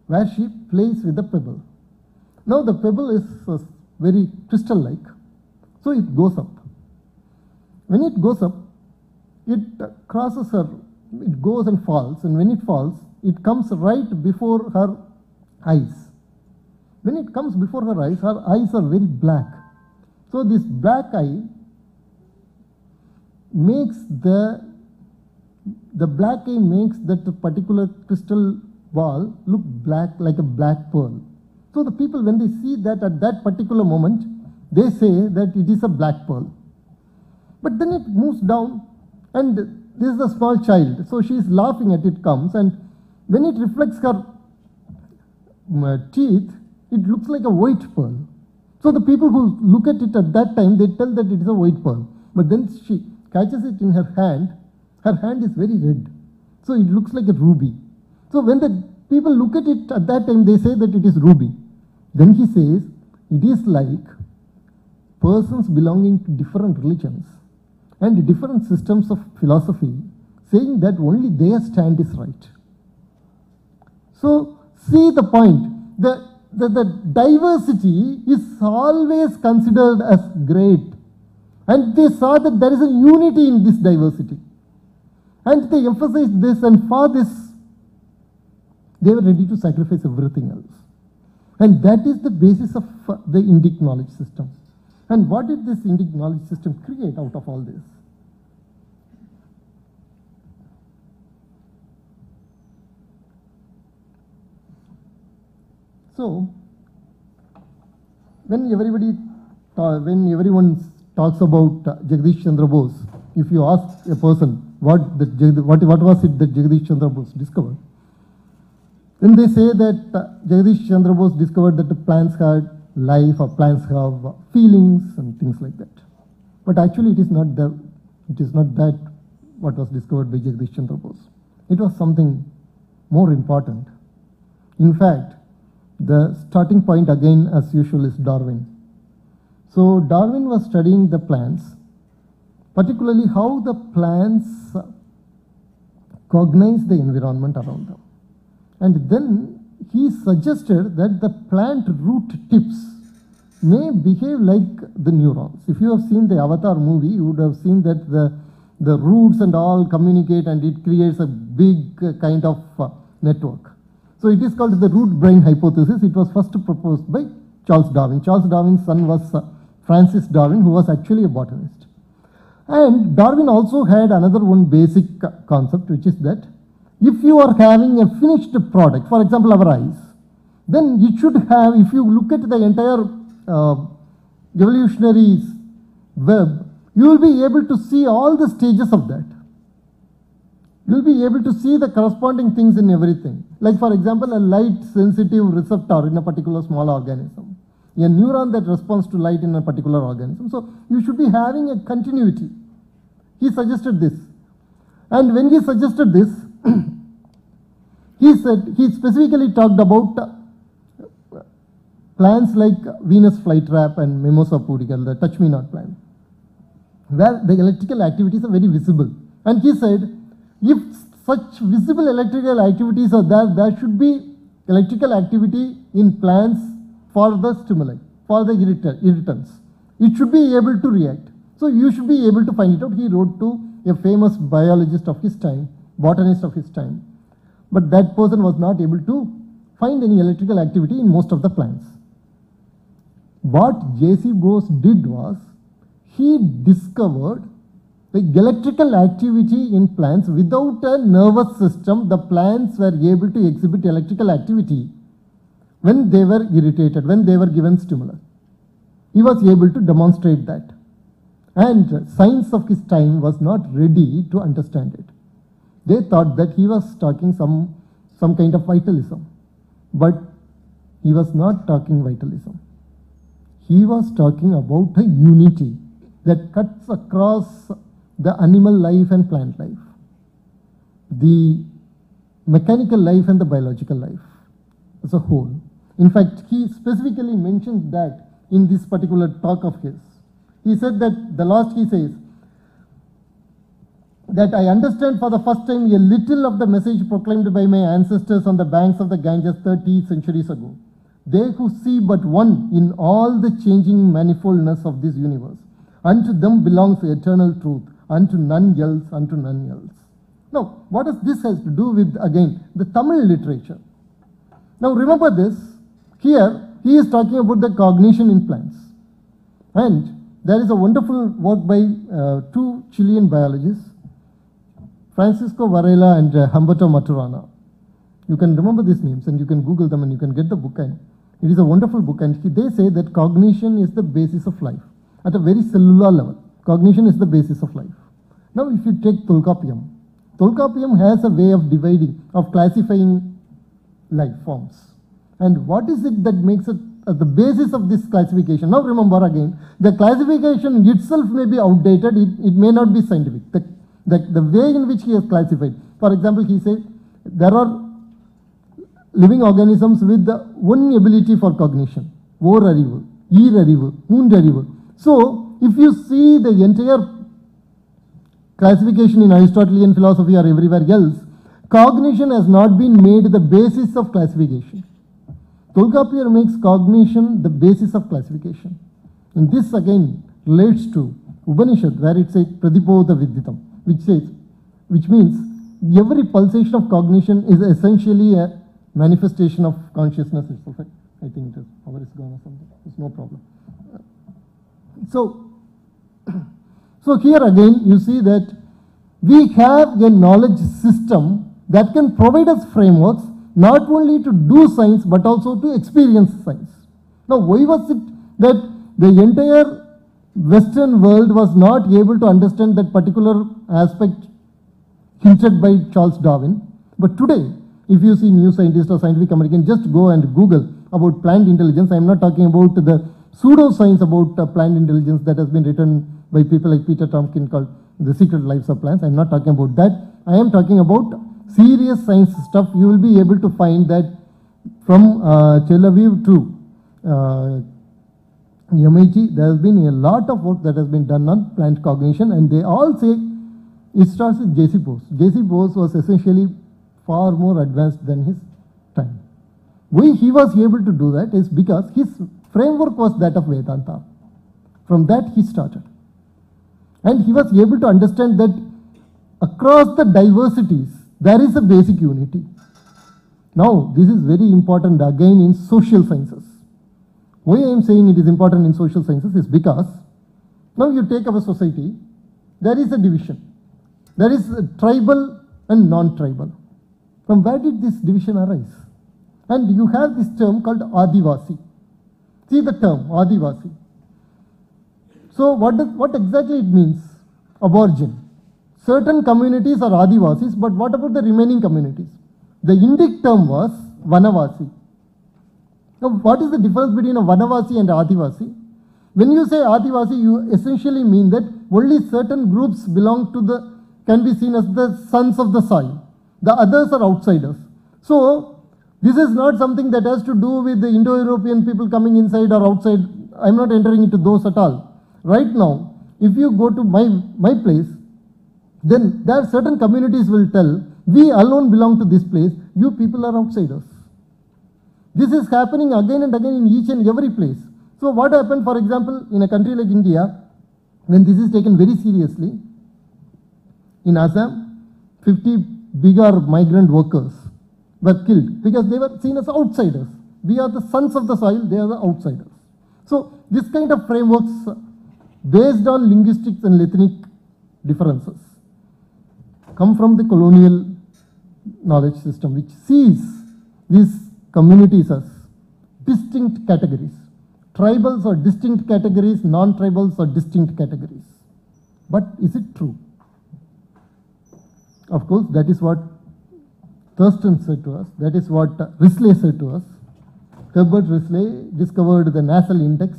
where she plays with the pebble. Now the pebble is uh, very crystal like, so it goes up. When it goes up, it crosses her, it goes and falls, and when it falls, it comes right before her eyes. When it comes before her eyes, her eyes are very black. So this black eye makes the the black eye makes that particular crystal ball look black like a black pearl. So the people when they see that at that particular moment, they say that it is a black pearl. But then it moves down and this is a small child. So she is laughing at it comes and when it reflects her Uh, teeth, it looks like a white pearl. So the people who look at it at that time, they tell that it is a white pearl. But then she catches it in her hand. Her hand is very red. So it looks like a ruby. So when the people look at it at that time, they say that it is ruby. Then he says, it is like persons belonging to different religions and different systems of philosophy saying that only their stand is right. So, see the point. The, the, the diversity is always considered as great. And they saw that there is a unity in this diversity. And they emphasized this, and for this, they were ready to sacrifice everything else. And that is the basis of uh, the Indic knowledge system. And what did this Indic knowledge system create out of all this? So, when everybody, when everyone talks about Jagdish Chandra Bose, if you ask a person what the what, what was it that Jagdish Chandra Bose discovered, then they say that uh, Jagdish Chandra Bose discovered that the plants had life or plants have feelings and things like that. But actually, it is not the, it is not that what was discovered by Jagdish Chandra Bose. It was something more important. In fact, the starting point again, as usual, is Darwin. So Darwin was studying the plants, particularly how the plants cognize the environment around them. And then he suggested that the plant root tips may behave like the neurons. If you have seen the Avatar movie, you would have seen that the, the roots and all communicate and it creates a big kind of uh, network. So it is called the root brain hypothesis. It was first proposed by Charles Darwin. Charles Darwin's son was uh, Francis Darwin, who was actually a botanist. And Darwin also had another one basic concept, which is that if you are having a finished product, for example, our eyes, then it should have, if you look at the entire uh, evolutionary web, you will be able to see all the stages of that. You will be able to see the corresponding things in everything. Like, for example, a light sensitive receptor in a particular small organism, a neuron that responds to light in a particular organism. So, you should be having a continuity. He suggested this. And when he suggested this, he said, he specifically talked about uh, plants like Venus flytrap and Mimosa pudica, the touch me not plant, where the electrical activities are very visible. And he said, if such visible electrical activities are there, there should be electrical activity in plants for the stimuli, for the irritants. It should be able to react. So you should be able to find it out. He wrote to a famous biologist of his time, botanist of his time. But that person was not able to find any electrical activity in most of the plants. What J.C. Bose did was he discovered the electrical activity in plants without a nervous system. The plants were able to exhibit electrical activity when they were irritated, when they were given stimulus. He was able to demonstrate that. And science of his time was not ready to understand it. They thought that he was talking some, some kind of vitalism. But he was not talking vitalism. He was talking about a unity that cuts across the animal life and plant life, the mechanical life and the biological life as a whole. In fact, he specifically mentions that in this particular talk of his. He said that the last he says, that I understand for the first time a little of the message proclaimed by my ancestors on the banks of the Ganges 30 centuries ago. They who see but one in all the changing manifoldness of this universe. Unto them belongs eternal truth, unto none else, unto none else. Now, what does this has to do with, again, the Tamil literature? Now, remember this. Here, he is talking about the cognition in plants. And there is a wonderful work by uh, two Chilean biologists, Francisco Varela and uh, Humberto Maturana. You can remember these names and you can Google them and you can get the book. And it is a wonderful book. And he, they say that cognition is the basis of life at a very cellular level. Cognition is the basis of life. Now if you take Tolkappiyam, Tolkappiyam has a way of dividing, of classifying life forms. And what is it that makes it uh, the basis of this classification? Now remember again, the classification itself may be outdated, it, it may not be scientific. The, the, the way in which he has classified, for example, he says there are living organisms with the one ability for cognition, or arrival, ear arrival, moon arrival. So, if you see the entire classification in Aristotelian philosophy or everywhere else, cognition has not been made the basis of classification. Tolkappiyar makes cognition the basis of classification. And this again relates to Upanishad where it says Pratibodha Viditam, which says, which means every pulsation of cognition is essentially a manifestation of consciousness itself. I think it is, power is gone or something. It's no problem. So, so here again you see that we have a knowledge system that can provide us frameworks not only to do science but also to experience science. Now, why was it that the entire Western world was not able to understand that particular aspect hinted by Charles Darwin? But today, if you see new scientist or scientific American, just go and Google about plant intelligence. I am not talking about the pseudoscience about uh, plant intelligence that has been written by people like Peter Tompkin called The Secret Lives of Plants. I am not talking about that. I am talking about serious science stuff. You will be able to find that from uh, Tel Aviv to uh, MIT, there has been a lot of work that has been done on plant cognition, and they all say it starts with J.C. Bose. J.C. Bose was essentially far more advanced than his time. Why he was able to do that is because his framework was that of Vedanta. From that he started. And he was able to understand that across the diversities, there is a basic unity. Now, this is very important again in social sciences. Why I am saying it is important in social sciences is because now you take our society, there is a division. There is tribal and non-tribal. From where did this division arise? And you have this term called Adivasi. See the term Adivasi. So what, does, what exactly it means? Aborigine. Certain communities are Adivasis, but what about the remaining communities? The Indic term was Vanavasi. Now, what is the difference between a Vanavasi and Adivasi? When you say Adivasi, you essentially mean that only certain groups belong to the, can be seen as the sons of the soil. The others are outsiders. So, this is not something that has to do with the Indo-European people coming inside or outside. I'm not entering into those at all. Right now, if you go to my, my place, then there are certain communities will tell, we alone belong to this place, you people are outsiders. This is happening again and again in each and every place. So what happened, for example, in a country like India, when this is taken very seriously, in Assam, 50 Bihar migrant workers were killed because they were seen as outsiders. We are the sons of the soil, they are the outsiders. So, this kind of frameworks based on linguistics and ethnic differences come from the colonial knowledge system, which sees these communities as distinct categories. Tribals are distinct categories, non tribals are distinct categories. But is it true? Of course, that is what Thurston said to us, that is what Risley said to us. Herbert Risley discovered the nasal index.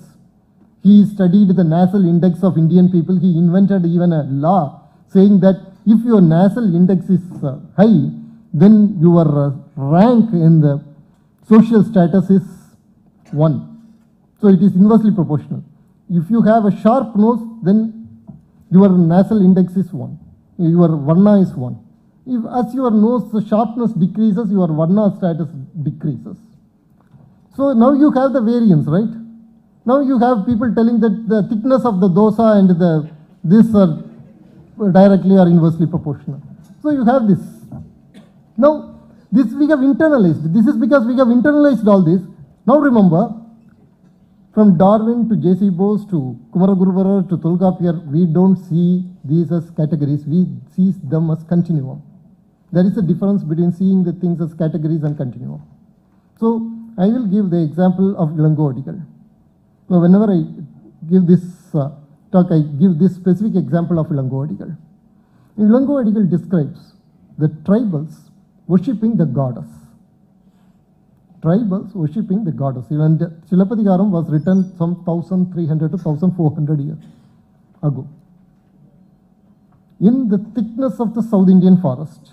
He studied the nasal index of Indian people. He invented even a law saying that if your nasal index is uh, high, then your uh, rank in the social status is 1. So it is inversely proportional. If you have a sharp nose, then your nasal index is 1. Your varna is 1. If as your nose sharpness decreases, your varna status decreases. So now you have the variance, right? Now you have people telling that the thickness of the dosa and the this are directly or inversely proportional. So you have this. Now this we have internalized. This is because we have internalized all this. Now remember, from Darwin to J.C. Bose to Kumaraguruvara to Tolkappiyar, we don't see these as categories. We see them as continuum. There is a difference between seeing the things as categories and continuum. So I will give the example of Ilango Adigal. Now, whenever I give this uh, talk, I give this specific example of Ilango Adigal. Ilango Adigal describes the tribals worshipping the goddess. Tribals worshipping the goddess. And Silappadikaram was written some 1300 to 1400 years ago. In the thickness of the South Indian forest,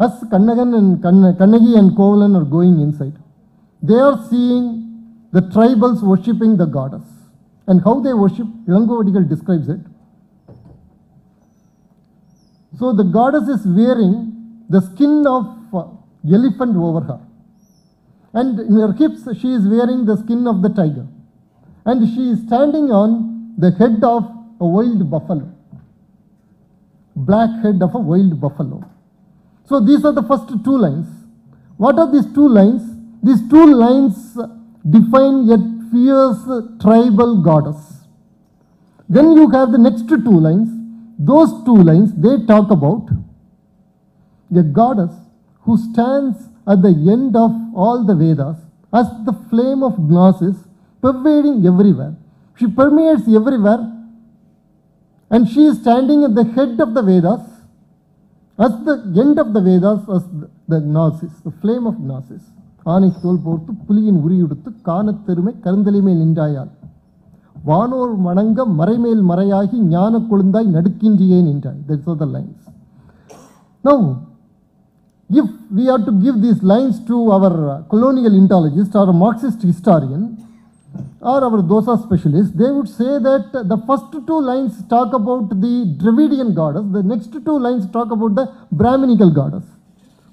as Kannagan and Kann- Kannagi and Kovalan are going inside, they are seeing the tribals worshipping the goddess. And how they worship, Ilangovadigal describes it. So the goddess is wearing the skin of uh, elephant over her. And in her hips, she is wearing the skin of the tiger. And she is standing on the head of a wild buffalo. Black head of a wild buffalo. So these are the first two lines. What are these two lines? These two lines define a fierce tribal goddess. Then you have the next two lines. Those two lines, they talk about a goddess who stands at the end of all the Vedas as the flame of gnosis pervading everywhere. She permeates everywhere and she is standing at the head of the Vedas as the end of the Vedas as the, the gnosis, the flame of gnosis. ஆனை தோல் போர்த்து புலியின் உரியுடுத்து காணத் தெருமை கருந்தலை மேல் நின்றாயால் வானோர் வணங்க மறைமேல் மறையாகி ஞான கொழுந்தாய் நடுக்கின்றியே நின்றாய் that's are the lines now if we are to give these lines to our uh, colonial ontologist or a marxist historian or our dosa specialist they would say that the first two lines talk about the dravidian goddess the next two lines talk about the brahminical goddess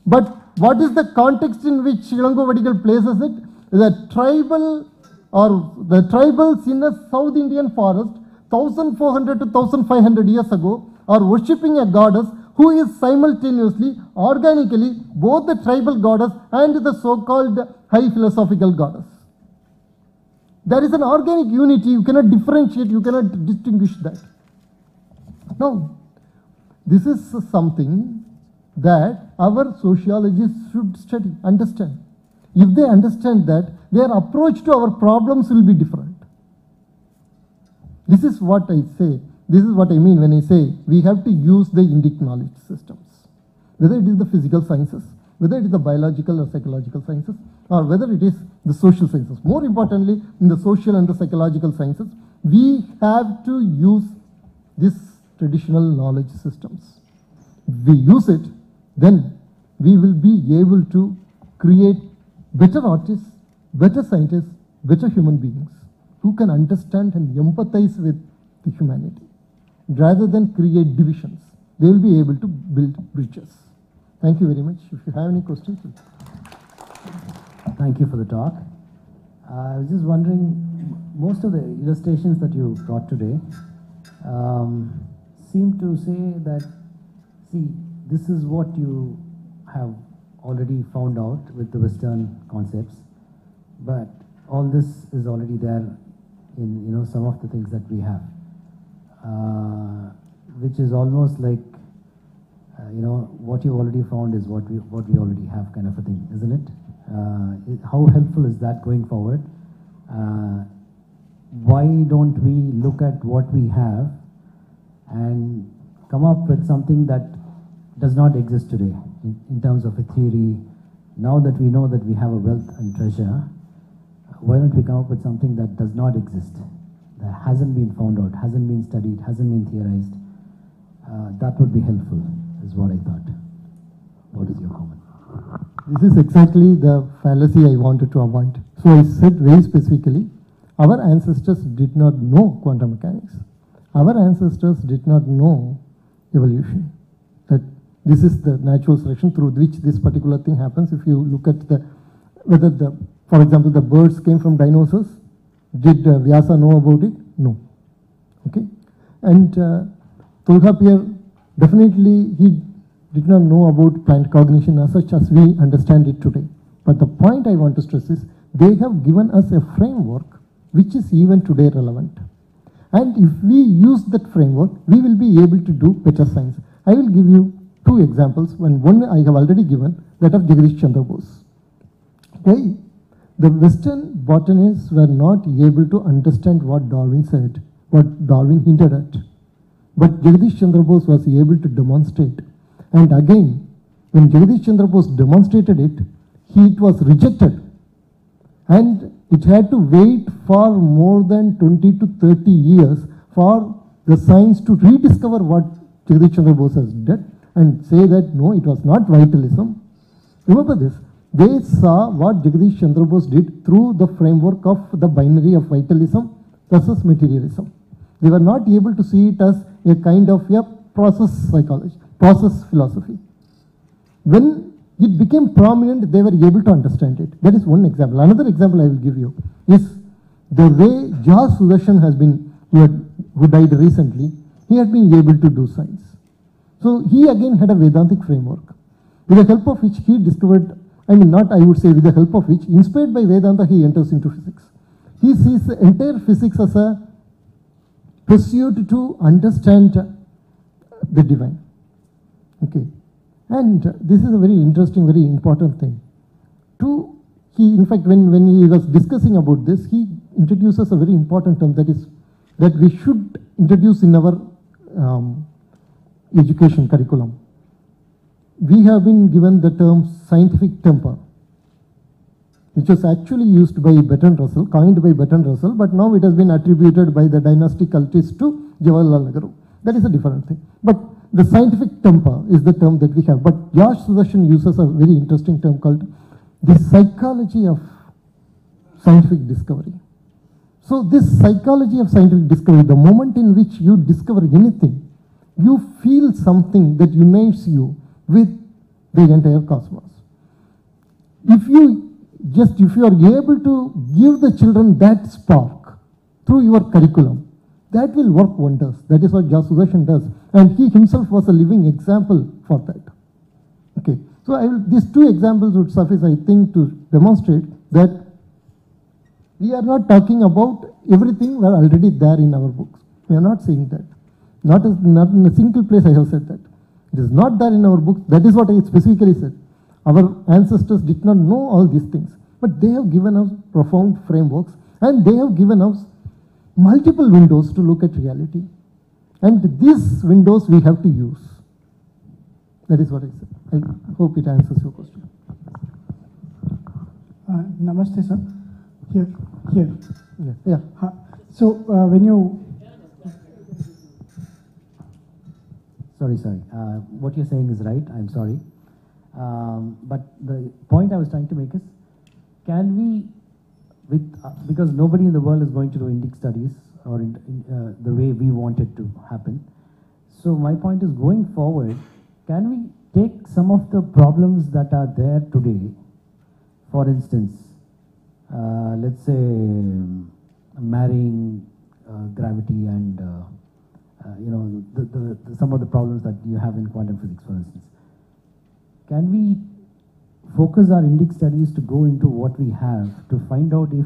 but what is the context in which Ilango Vadigal places it? The tribal or the tribals in the South Indian forest 1400 to 1500 years ago are worshipping a goddess who is simultaneously, organically, both the tribal goddess and the so-called high philosophical goddess. There is an organic unity, you cannot differentiate, you cannot distinguish that. Now, this is something that our sociologists should study, understand. If they understand that, their approach to our problems will be different. This is what I say. This is what I mean when I say we have to use the Indic knowledge systems. Whether it is the physical sciences, whether it is the biological or psychological sciences, or whether it is the social sciences. More importantly, in the social and the psychological sciences, we have to use these traditional knowledge systems. We use it, then we will be able to create better artists, better scientists, better human beings who can understand and empathize with the humanity. Rather than create divisions, they will be able to build bridges. Thank you very much. If you have any questions. Thank you for the talk. I was just wondering, most of the illustrations that you brought today um, seem to say that, see, this is what you have already found out with the Western concepts, but all this is already there in you know some of the things that we have, uh, which is almost like uh, you know what you already found is what we what we already have kind of a thing, isn't it? Uh, it how helpful is that going forward? Uh, why don't we look at what we have and come up with something that does not exist today in, in terms of a theory. Now that we know that we have a wealth and treasure, why don't we come up with something that does not exist, that hasn't been found out, hasn't been studied, hasn't been theorized? Uh, that would be helpful, is what I thought. What is your comment? This is exactly the fallacy I wanted to avoid. So I said very specifically, our ancestors did not know quantum mechanics. Our ancestors did not know evolution. This is the natural selection through which this particular thing happens. If you look at the, whether the, for example, the birds came from dinosaurs, did uh, Vyasa know about it? No. Okay. And uh, Tolkappir, definitely he did not know about plant cognition as such as we understand it today. But the point I want to stress is they have given us a framework which is even today relevant. And if we use that framework, we will be able to do better science. I will give you two examples. When one I have already given, that of Jagadish Chandra Bose. Okay, the Western botanists were not able to understand what Darwin said, what Darwin hinted at. But Jagadish Chandra Bose was able to demonstrate. And again, when Jagadish Chandra Bose demonstrated it, he, it was rejected. And it had to wait for more than 20 to 30 years for the science to rediscover what Jagadish Chandra Bose has done and say that no, it was not vitalism. Remember this. They saw what Jagadish Chandra Bose did through the framework of the binary of vitalism versus materialism. They were not able to see it as a kind of a process psychology, process philosophy. When it became prominent, they were able to understand it. That is one example. Another example I will give you is the way George Sudarshan has been, who, who died recently, he had been able to do science. So he again had a Vedantic framework, with the help of which he discovered, I mean, not I would say with the help of which, inspired by Vedanta, he enters into physics. He sees the entire physics as a pursuit to understand the divine. Okay. And this is a very interesting, very important thing. To he, in fact, when, when he was discussing about this, he introduces a very important term that is that we should introduce in our um, education curriculum. We have been given the term scientific temper, which was actually used by Bertrand Russell, coined by Bertrand Russell, but now it has been attributed by the dynastic cultists to Jawaharlal Nehru. That is a different thing. But the scientific temper is the term that we have. But George Sudarshan uses a very interesting term called the psychology of scientific discovery. So this psychology of scientific discovery, the moment in which you discover anything, you feel something that unites you with the entire cosmos. If you just, if you are able to give the children that spark through your curriculum, that will work wonders. That is what George Sudarshan does. And he himself was a living example for that. Okay. So will, these two examples would suffice, I think, to demonstrate that we are not talking about everything were already there in our books. We are not saying that. Not, as, not in a single place I have said that. It is not there in our books. That is what I specifically said. Our ancestors did not know all these things. But they have given us profound frameworks and they have given us multiple windows to look at reality. And these windows we have to use. That is what I said. I hope it answers your question. Uh, Namaste, sir. Here, here. Yeah. yeah. Uh, so uh, when you Sorry, sorry. Uh, what you're saying is right. I'm sorry. Um, but the point I was trying to make is, can we, with uh, because nobody in the world is going to do Indic studies or in, uh, the way we want it to happen. So my point is, going forward, can we take some of the problems that are there today, for instance, uh, let's say um, marrying uh, gravity and uh, Uh, you know the, the, the, some of the problems that you have in quantum physics, for instance. Can we focus our Indic studies to go into what we have to find out if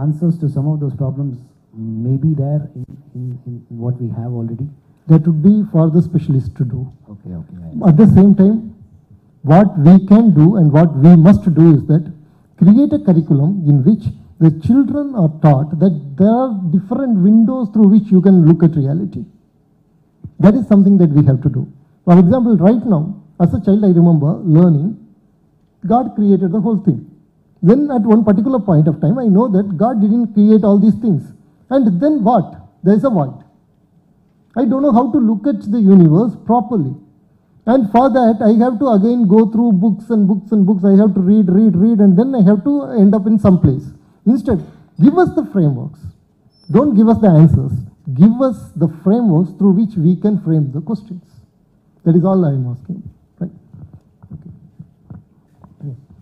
answers to some of those problems may be there in, in, in what we have already? That would be for the specialists to do. Okay, okay. At the same time, what we can do and what we must do is that create a curriculum in which the children are taught that there are different windows through which you can look at reality. That is something that we have to do. For example, right now, as a child, I remember learning God created the whole thing. Then at one particular point of time, I know that God didn't create all these things. And then what? There is a void. I don't know how to look at the universe properly. And for that, I have to again go through books and books and books. I have to read, read, read, and then I have to end up in some place. Instead, give us the frameworks. Don't give us the answers. Give us the frameworks through which we can frame the questions. That is all I am asking. Right?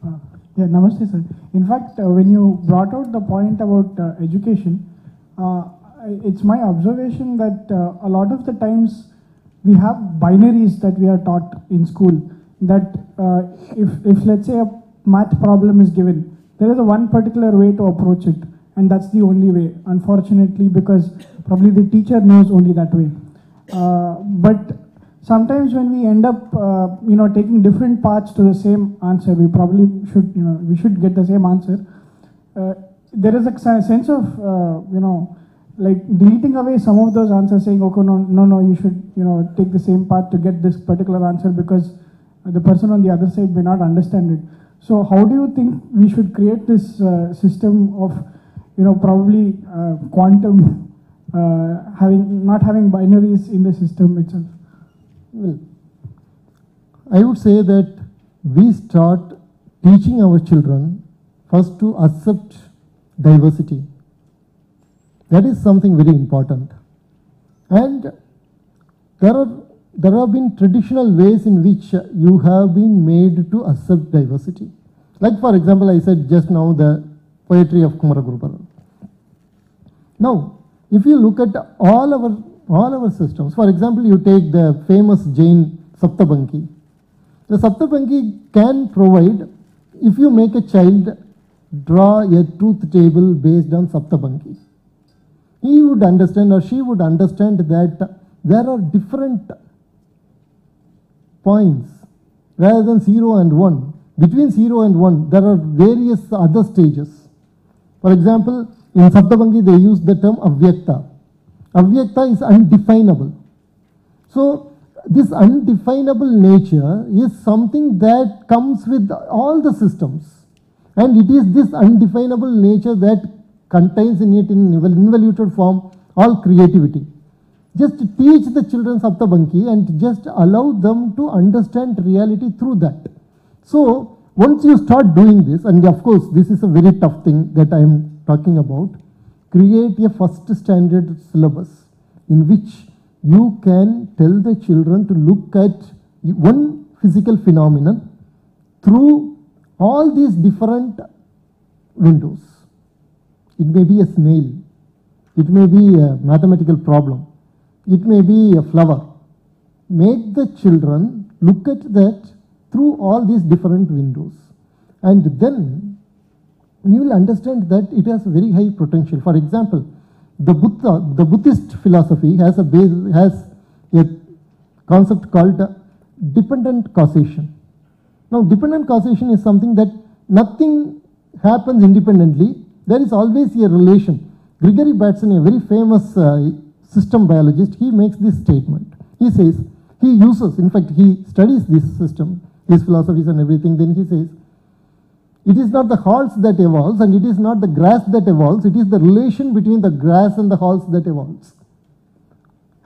Uh, Yeah, namaste, sir. In fact, uh, when you brought out the point about uh, education, uh, it's my observation that uh, a lot of the times we have binaries that we are taught in school. That uh, if, if let's say a math problem is given, there is a one particular way to approach it, and that's the only way. Unfortunately, because probably the teacher knows only that way. Uh, but sometimes when we end up uh, you know taking different paths to the same answer we probably should you know we should get the same answer uh, there is a sense of uh, you know like deleting away some of those answers saying okay no no no you should you know take the same path to get this particular answer because the person on the other side may not understand it so how do you think we should create this uh, system of you know probably uh, quantum uh, having not having binaries in the system itself Well, I would say that we start teaching our children first to accept diversity. That is something very important. And there are there have been traditional ways in which you have been made to accept diversity. Like for example, I said just now the poetry of Kumaraguru Now, if you look at all our all our systems, for example, you take the famous Jain Saptabhangi. The Saptabhangi can provide, if you make a child draw a truth table based on Saptabhangi, he would understand or she would understand that there are different points rather than 0 and 1. Between 0 and 1, there are various other stages. For example, in Saptabhangi they use the term avyakta. Avyakta is undefinable. So, this undefinable nature is something that comes with all the systems. And it is this undefinable nature that contains in it in an involuted form all creativity. Just teach the children Saptabhangi and just allow them to understand reality through that. So, once you start doing this, and of course, this is a very tough thing that I am talking about, create a first standard syllabus in which you can tell the children to look at one physical phenomenon through all these different windows. It may be a snail, it may be a mathematical problem, it may be a flower. Make the children look at that through all these different windows. And then you will understand that it has very high potential. For example, the Buddha, the Buddhist philosophy has a base, has a concept called dependent causation. Now, dependent causation is something that nothing happens independently. There is always a relation. Gregory Bateson, a very famous uh, system biologist, he makes this statement. He says, he uses, in fact, he studies this system, his philosophies and everything. Then he says, it is not the halls that evolves and it is not the grass that evolves, it is the relation between the grass and the halls that evolves.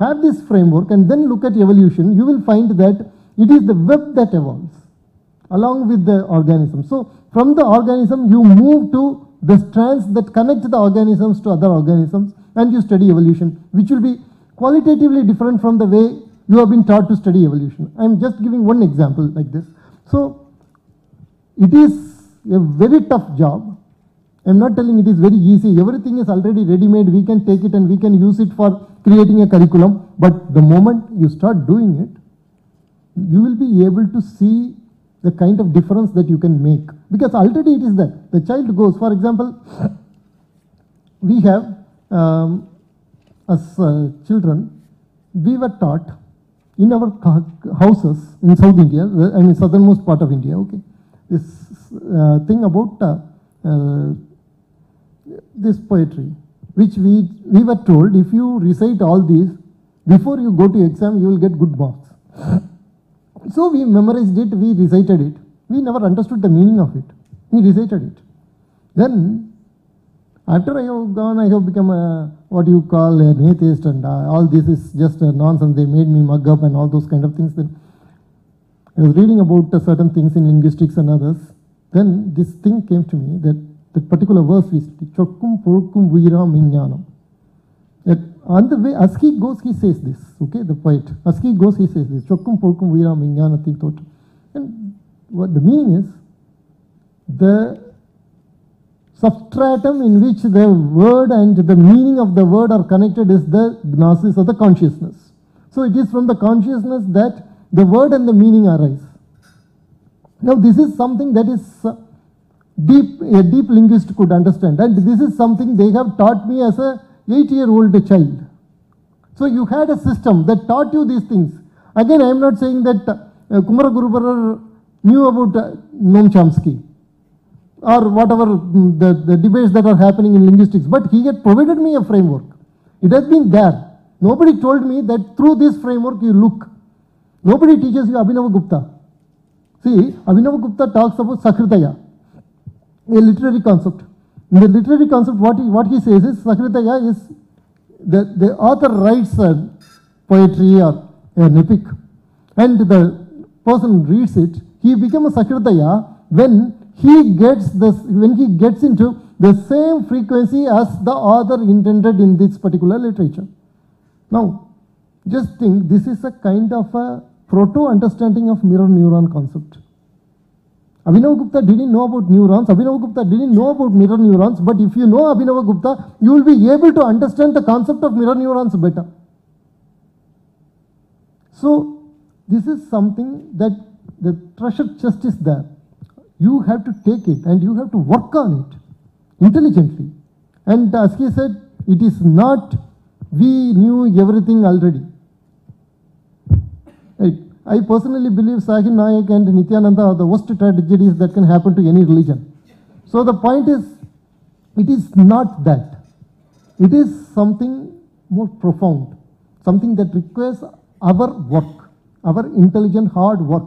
Have this framework and then look at evolution, you will find that it is the web that evolves along with the organism. So, from the organism, you move to the strands that connect the organisms to other organisms and you study evolution, which will be qualitatively different from the way you have been taught to study evolution. I am just giving one example like this. So, it is a very tough job. I am not telling it is very easy. Everything is already ready made. We can take it and we can use it for creating a curriculum. But the moment you start doing it, you will be able to see the kind of difference that you can make. Because already it is there. The child goes, for example, we have, um, as uh, children, we were taught in our houses in South India, the- I mean southernmost part of India, okay, this uh, thing about uh, uh, this poetry, which we, we were told if you recite all these, before you go to exam, you will get good marks. So we memorized it, we recited it. We never understood the meaning of it. We recited it. Then, after I have gone, I have become a, what you call an atheist and uh, all this is just nonsense. They made me mug up and all those kind of things. Then I was reading about uh, certain things in linguistics and others. Then this thing came to me that that particular verse we studied, Chokkum Purkum Vira Minyanam. On the way, as he goes, he says this, okay, the poet. As he goes, he says this, Chokkum Purkum Vira Minyanatin Tot. And what the meaning is, the substratum in which the word and the meaning of the word are connected is the gnosis or the consciousness. So it is from the consciousness that the word and the meaning arise. Now this is something that is uh, deep, a deep linguist could understand and this is something they have taught me as a eight year old child. So you had a system that taught you these things. Again, I am not saying that uh, Kumaraguruparar knew about uh, Noam Chomsky or whatever mm, the, the debates that are happening in linguistics, but he had provided me a framework. It has been there. Nobody told me that through this framework you look. Nobody teaches you Abhinav Gupta. See, Abhinav Gupta talks about Sahridaya, a literary concept. In the literary concept, what he, what he says is Sahridaya is the, the author writes a poetry or an epic, and the person reads it, he becomes a Sahridaya when he gets this, when he gets into the same frequency as the author intended in this particular literature. Now, just think this is a kind of a proto understanding of mirror neuron concept. Abhinav Gupta didn't know about neurons, Abhinav Gupta didn't know about mirror neurons, but if you know Abhinav Gupta, you will be able to understand the concept of mirror neurons better. So, this is something that the treasure chest is there. You have to take it and you have to work on it intelligently. And as he said, it is not we knew everything already. I personally believe Sahib Nayak and Nityananda are the worst tragedies that can happen to any religion. So the point is, it is not that. It is something more profound, something that requires our work, our intelligent hard work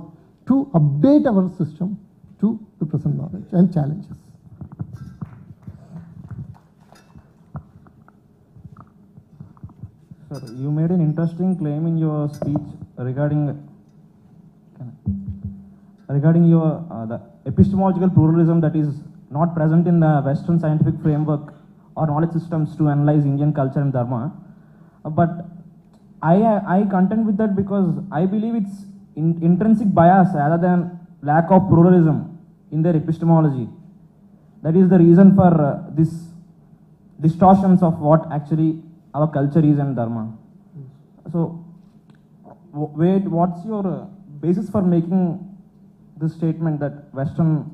to update our system to the present knowledge and challenges. Sir, you made an interesting claim in your speech regarding regarding your uh, the epistemological pluralism that is not present in the Western scientific framework or knowledge systems to analyze Indian culture and dharma. Uh, but I I contend with that because I believe it's in, intrinsic bias rather than lack of pluralism in their epistemology. That is the reason for uh, this distortions of what actually our culture is and dharma. So, wait, what's your uh, basis for making this statement that Western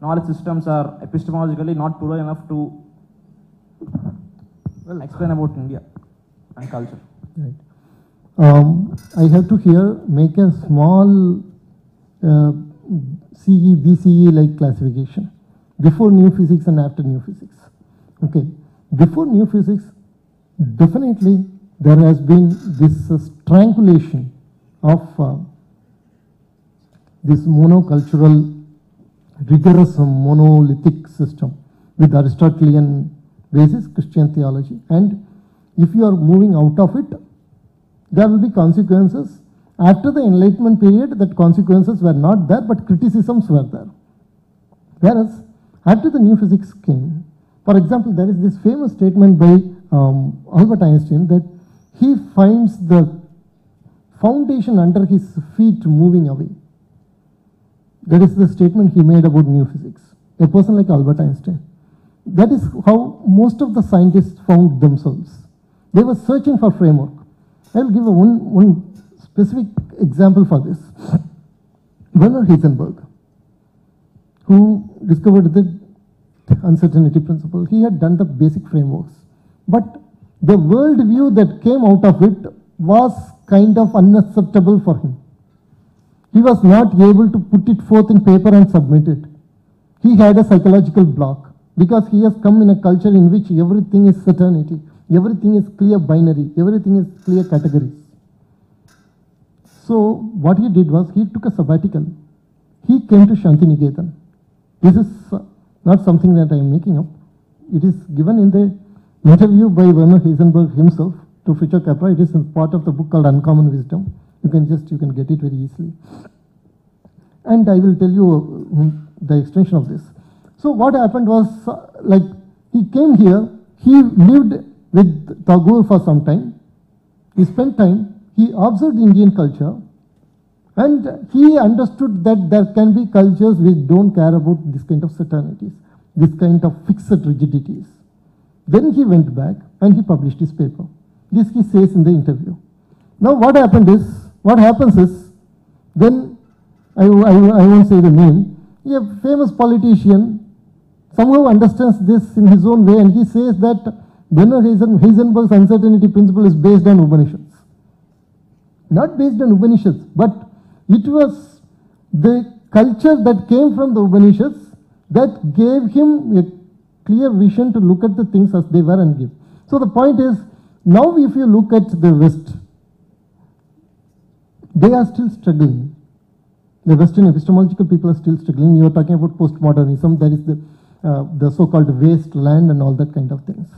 knowledge systems are epistemologically not plural enough to well explain about India and culture? Right. Um, I have to here make a small uh, CE, BCE like classification before new physics and after new physics. Okay, before new physics, definitely there has been this uh, strangulation of uh, this monocultural, rigorous monolithic system with Aristotelian basis, Christian theology. And if you are moving out of it, there will be consequences. After the Enlightenment period, that consequences were not there, but criticisms were there. Whereas, after the new physics came, for example, there is this famous statement by um, Albert Einstein that he finds the foundation under his feet moving away. That is the statement he made about new physics. A person like Albert Einstein. That is how most of the scientists found themselves. They were searching for framework. I will give a one, one specific example for this. Werner Heisenberg. who discovered the uncertainty principle. He had done the basic frameworks. But the worldview that came out of it was kind of unacceptable for him. He was not able to put it forth in paper and submit it. He had a psychological block because he has come in a culture in which everything is certainty, everything is clear binary, everything is clear categories. So what he did was he took a sabbatical. He came to Shantiniketan. This is uh, not something that I am making up. It is given in the interview by Werner Heisenberg himself to Fritjof Capra. It is part of the book called Uncommon Wisdom. You can just, you can get it very easily. And I will tell you uh, the extension of this. So what happened was, uh, like, he came here, he lived with Tagore for some time. He spent time, he observed Indian culture, and he understood that there can be cultures which don't care about this kind of certainties, this kind of fixed rigidities. Then he went back and he published his paper. This he says in the interview. Now what happened is, what happens is, then I, I, I won't say the name, a famous politician somehow understands this in his own way and he says that Werner Heisen, Heisenberg's uncertainty principle is based on Upanishads. Not based on Upanishads, but it was the culture that came from the Upanishads that gave him a clear vision to look at the things as they were and give. So the point is, now if you look at the West, they are still struggling. The Western epistemological people are still struggling. You are talking about postmodernism, there is the, uh, the so-called wasteland and all that kind of things.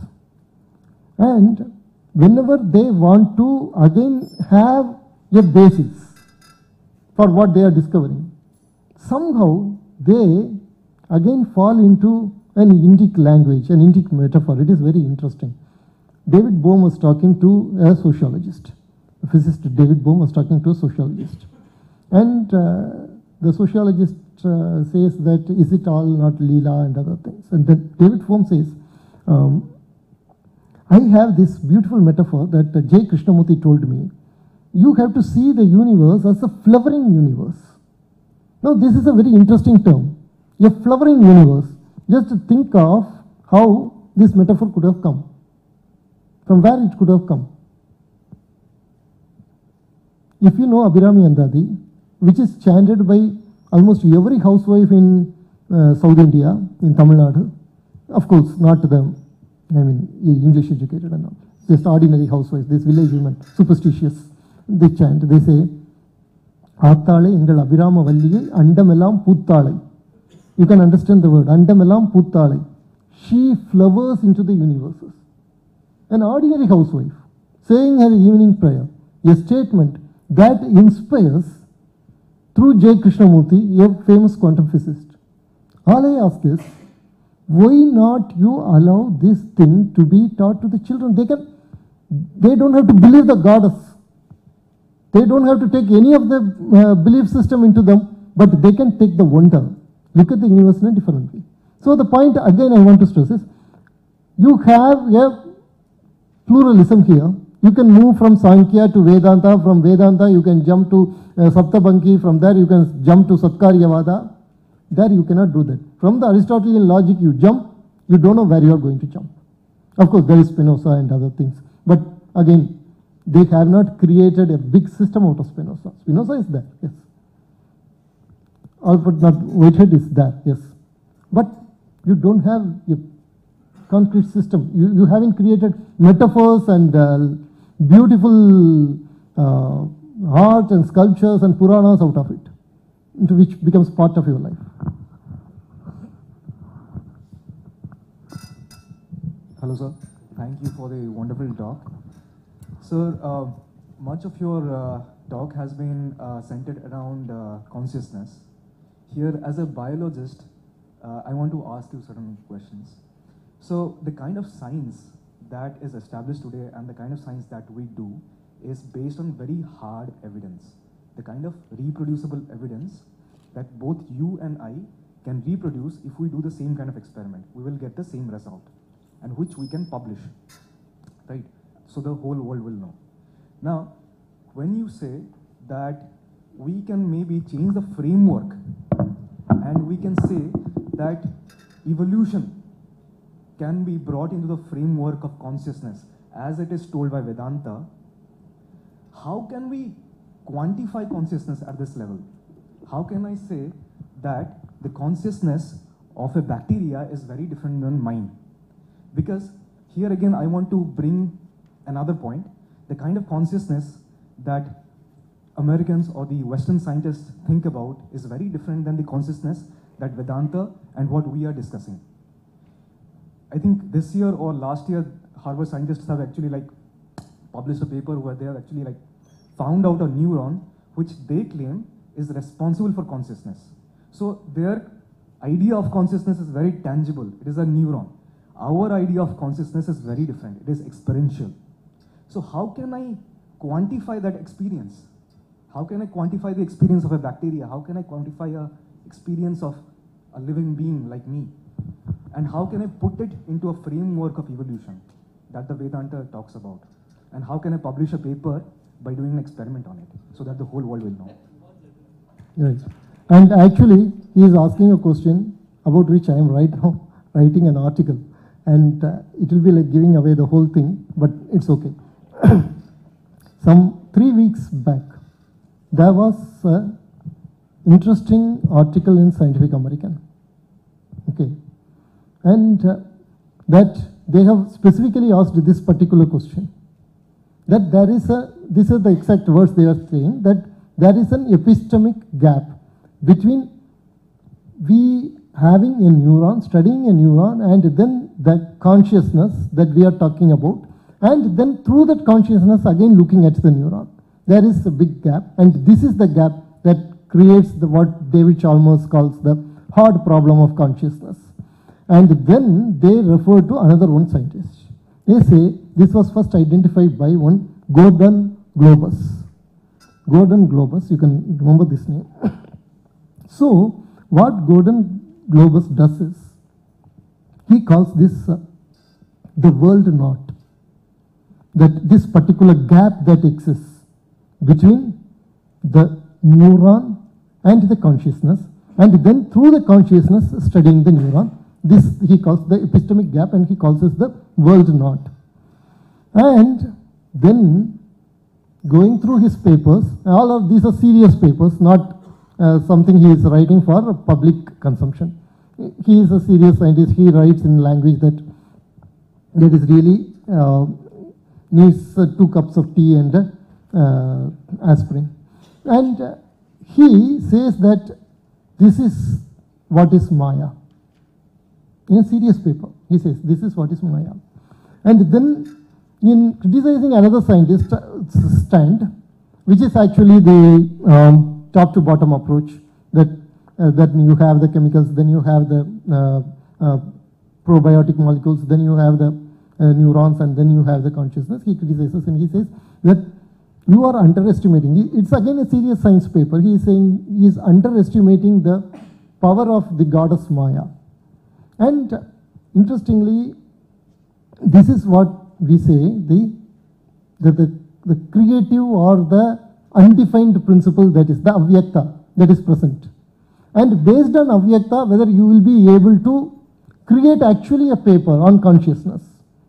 And whenever they want to again have a basis for what they are discovering, somehow they again fall into an Indic language, an Indic metaphor. It is very interesting. David Bohm was talking to a sociologist. Physicist David Bohm was talking to a sociologist. And uh, the sociologist uh, says that is it all not Leela and other things. And then David Bohm says, um, I have this beautiful metaphor that uh, J. Krishnamurti told me. You have to see the universe as a flowering universe. Now, this is a very interesting term. A flowering universe. Just think of how this metaphor could have come. From where it could have come. If you know Abhirami Andadi, which is chanted by almost every housewife in uh, South India, in Tamil Nadu, of course, not the, I mean, English educated and all, just ordinary housewives, this village women, superstitious, they chant, they say, ஆத்தாளை எங்கள் அபிராம வல்லியை அண்டமெல்லாம் பூத்தாளை you can understand the word அண்டமெல்லாம் பூத்தாளை she flowers into the universes an ordinary housewife saying her evening prayer a statement that inspires through J. Krishnamurti, a famous quantum physicist. All I ask is, why not you allow this thing to be taught to the children? They can, they don't have to believe the goddess. They don't have to take any of the uh, belief system into them, but they can take the wonder. Look at the universe in a different way. So the point again I want to stress is, you have a pluralism here. You can move from Sankhya to Vedanta, from Vedanta you can jump to uh, Saptabhangi, from there you can jump to Satkaryavada. There you cannot do that. From the Aristotelian logic you jump, you don't know where you are going to jump. Of course there is Spinoza and other things. But again, they have not created a big system out of Spinoza. Spinoza is there, yes. Alfred North Whitehead is there, yes. But you don't have a concrete system. You, you haven't created metaphors and uh, beautiful uh, art and sculptures and Puranas out of it, into which becomes part of your life. Hello, sir. Thank you for the wonderful talk. Sir, uh, much of your uh, talk has been uh, centered around uh, consciousness. Here, as a biologist, uh, I want to ask you certain questions. So, the kind of science that is established today and the kind of science that we do is based on very hard evidence. The kind of reproducible evidence that both you and I can reproduce if we do the same kind of experiment. We will get the same result and which we can publish. Right? So the whole world will know. Now, when you say that we can maybe change the framework and we can say that evolution can be brought into the framework of consciousness as it is told by Vedanta, how can we quantify consciousness at this level? How can I say that the consciousness of a bacteria is very different than mine? Because here again, I want to bring another point. The kind of consciousness that Americans or the Western scientists think about is very different than the consciousness that Vedanta and what we are discussing. I think this year or last year, Harvard scientists have actually like published a paper where they have actually like found out a neuron which they claim is responsible for consciousness. So their idea of consciousness is very tangible. It is a neuron. Our idea of consciousness is very different. It is experiential. So how can I quantify that experience? How can I quantify the experience of a bacteria? How can I quantify a experience of a living being like me? And how can I put it into a framework of evolution that the Vedanta talks about? And how can I publish a paper by doing an experiment on it so that the whole world will know? Right. And actually, he is asking a question about which I am right now writing an article. And uh, it will be like giving away the whole thing, but it's okay. Some three weeks back, there was an interesting article in Scientific American. Okay. And uh, that they have specifically asked this particular question that there is a, this is the exact words they are saying, that there is an epistemic gap between we having a neuron, studying a neuron, and then the consciousness that we are talking about, and then through that consciousness again looking at the neuron. There is a big gap, and this is the gap that creates the, what David Chalmers calls the hard problem of consciousness. And then they refer to another one scientist. They say this was first identified by one Gordon Globus. Gordon Globus, you can remember this name. so, what Gordon Globus does is, he calls this uh, the world knot. That this particular gap that exists between the neuron and the consciousness, and then through the consciousness studying the neuron, this he calls the epistemic gap and he calls this the world knot. And then going through his papers, all of these are serious papers, not uh, something he is writing for public consumption. He is a serious scientist. He writes in language that that is really uh, needs uh, two cups of tea and uh, aspirin. And uh, he says that this is what is Maya. In a serious paper, he says this is what is Maya. And then in criticizing another scientist uh, stand, which is actually the um, top to bottom approach that uh, that you have the chemicals, then you have the uh, uh, probiotic molecules, then you have the uh, neurons, and then you have the consciousness. He criticizes and he says that you are underestimating. It's again a serious science paper. He is saying he is underestimating the power of the goddess Maya. And interestingly, this is what we say the, the, the, the creative or the undefined principle that is the avyakta that is present. And based on avyakta, whether you will be able to create actually a paper on consciousness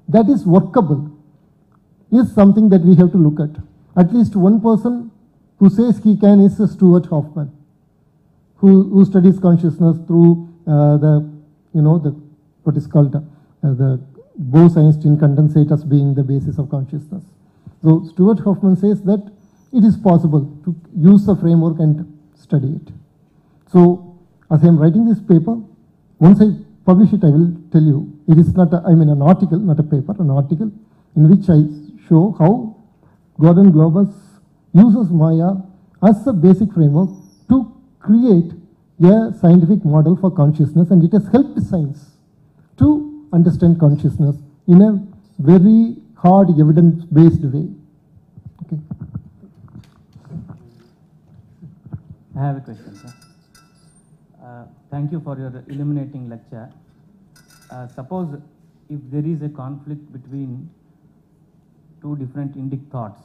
that is workable is something that we have to look at. At least one person who says he can is Stuart Hameroff, who, who studies consciousness through uh, the, you know, the what is called uh, the Bose-Einstein condensate as being the basis of consciousness. So Stuart Hameroff says that it is possible to use the framework and study it. So as I am writing this paper, once I publish it, I will tell you, it is not, a, I mean an article, not a paper, an article in which I show how Gordon Globus uses Maya as a basic framework to create a scientific model for consciousness and it has helped science to understand consciousness in a very hard evidence based way. Okay. I have a question, sir. Uh, Thank you for your illuminating lecture. Uh, Suppose if there is a conflict between two different indic thoughts,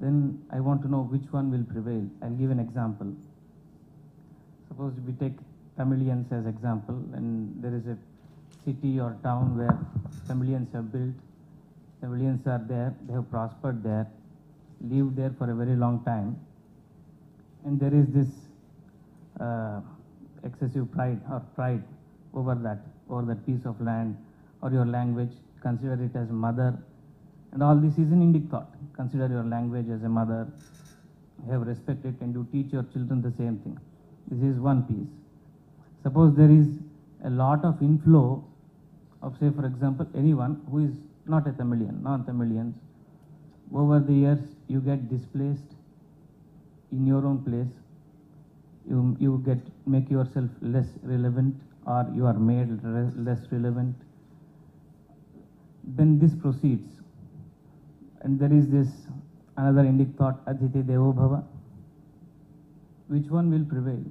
then I want to know which one will prevail. I'll give an example. Suppose we take Tamilians as example, and there is a city or town where Tamilians have built. Tamilians are there, they have prospered there, lived there for a very long time, and there is this uh, excessive pride or pride over that, over that piece of land or your language. Consider it as mother, and all this is an Indic thought. Consider your language as a mother. Have respect it, and you teach your children the same thing. This is one piece. Suppose there is a lot of inflow of, say, for example, anyone who is not a Tamilian, non-Tamilians. Over the years, you get displaced in your own place. You, you get make yourself less relevant, or you are made re- less relevant. Then this proceeds, and there is this another Indic thought, Atithi Devo Bhava. Which one will prevail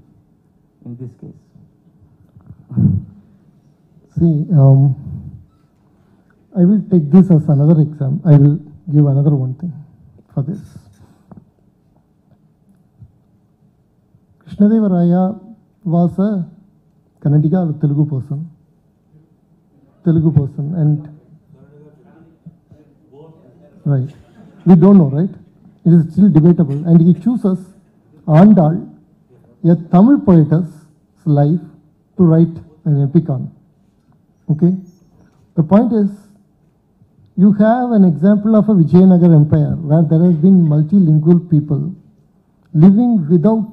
in this case? See, um, I will take this as another example. I will give another one thing for this. Krishnadeva Raya was a Kannadiga or Telugu person. Telugu person and right. We don't know, right? It is still debatable. And he chooses Andal, a Tamil poetess life to write an epic on. Okay? The point is, you have an example of a Vijayanagar empire where there has been multilingual people living without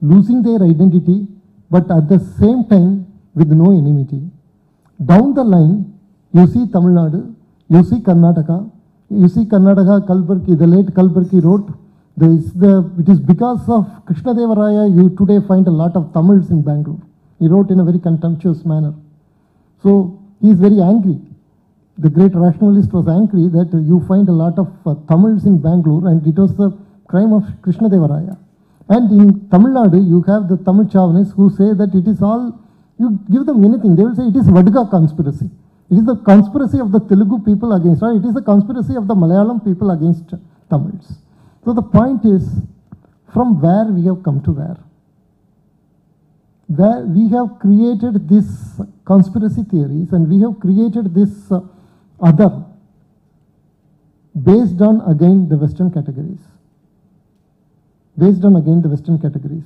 losing their identity, but at the same time with no enmity. Down the line, you see Tamil Nadu, you see Karnataka, you see Karnataka, Kalburgi, the late Kalburgi wrote, the, it is because of Krishna Deva Raya you today find a lot of Tamils in Bangalore. He wrote in a very contemptuous manner. So he is very angry. The great rationalist was angry that you find a lot of uh, Tamils in Bangalore and it was the crime of Krishna Deva Raya. And in Tamil Nadu, you have the Tamil chauvinists who say that it is all, you give them anything, they will say it is Vadga conspiracy. It is the conspiracy of the Telugu people against, or it is the conspiracy of the Malayalam people against Tamils. So the point is, from where we have come to where? Where we have created this conspiracy theories and we have created this uh, other based on again the Western categories. Based on again the Western categories.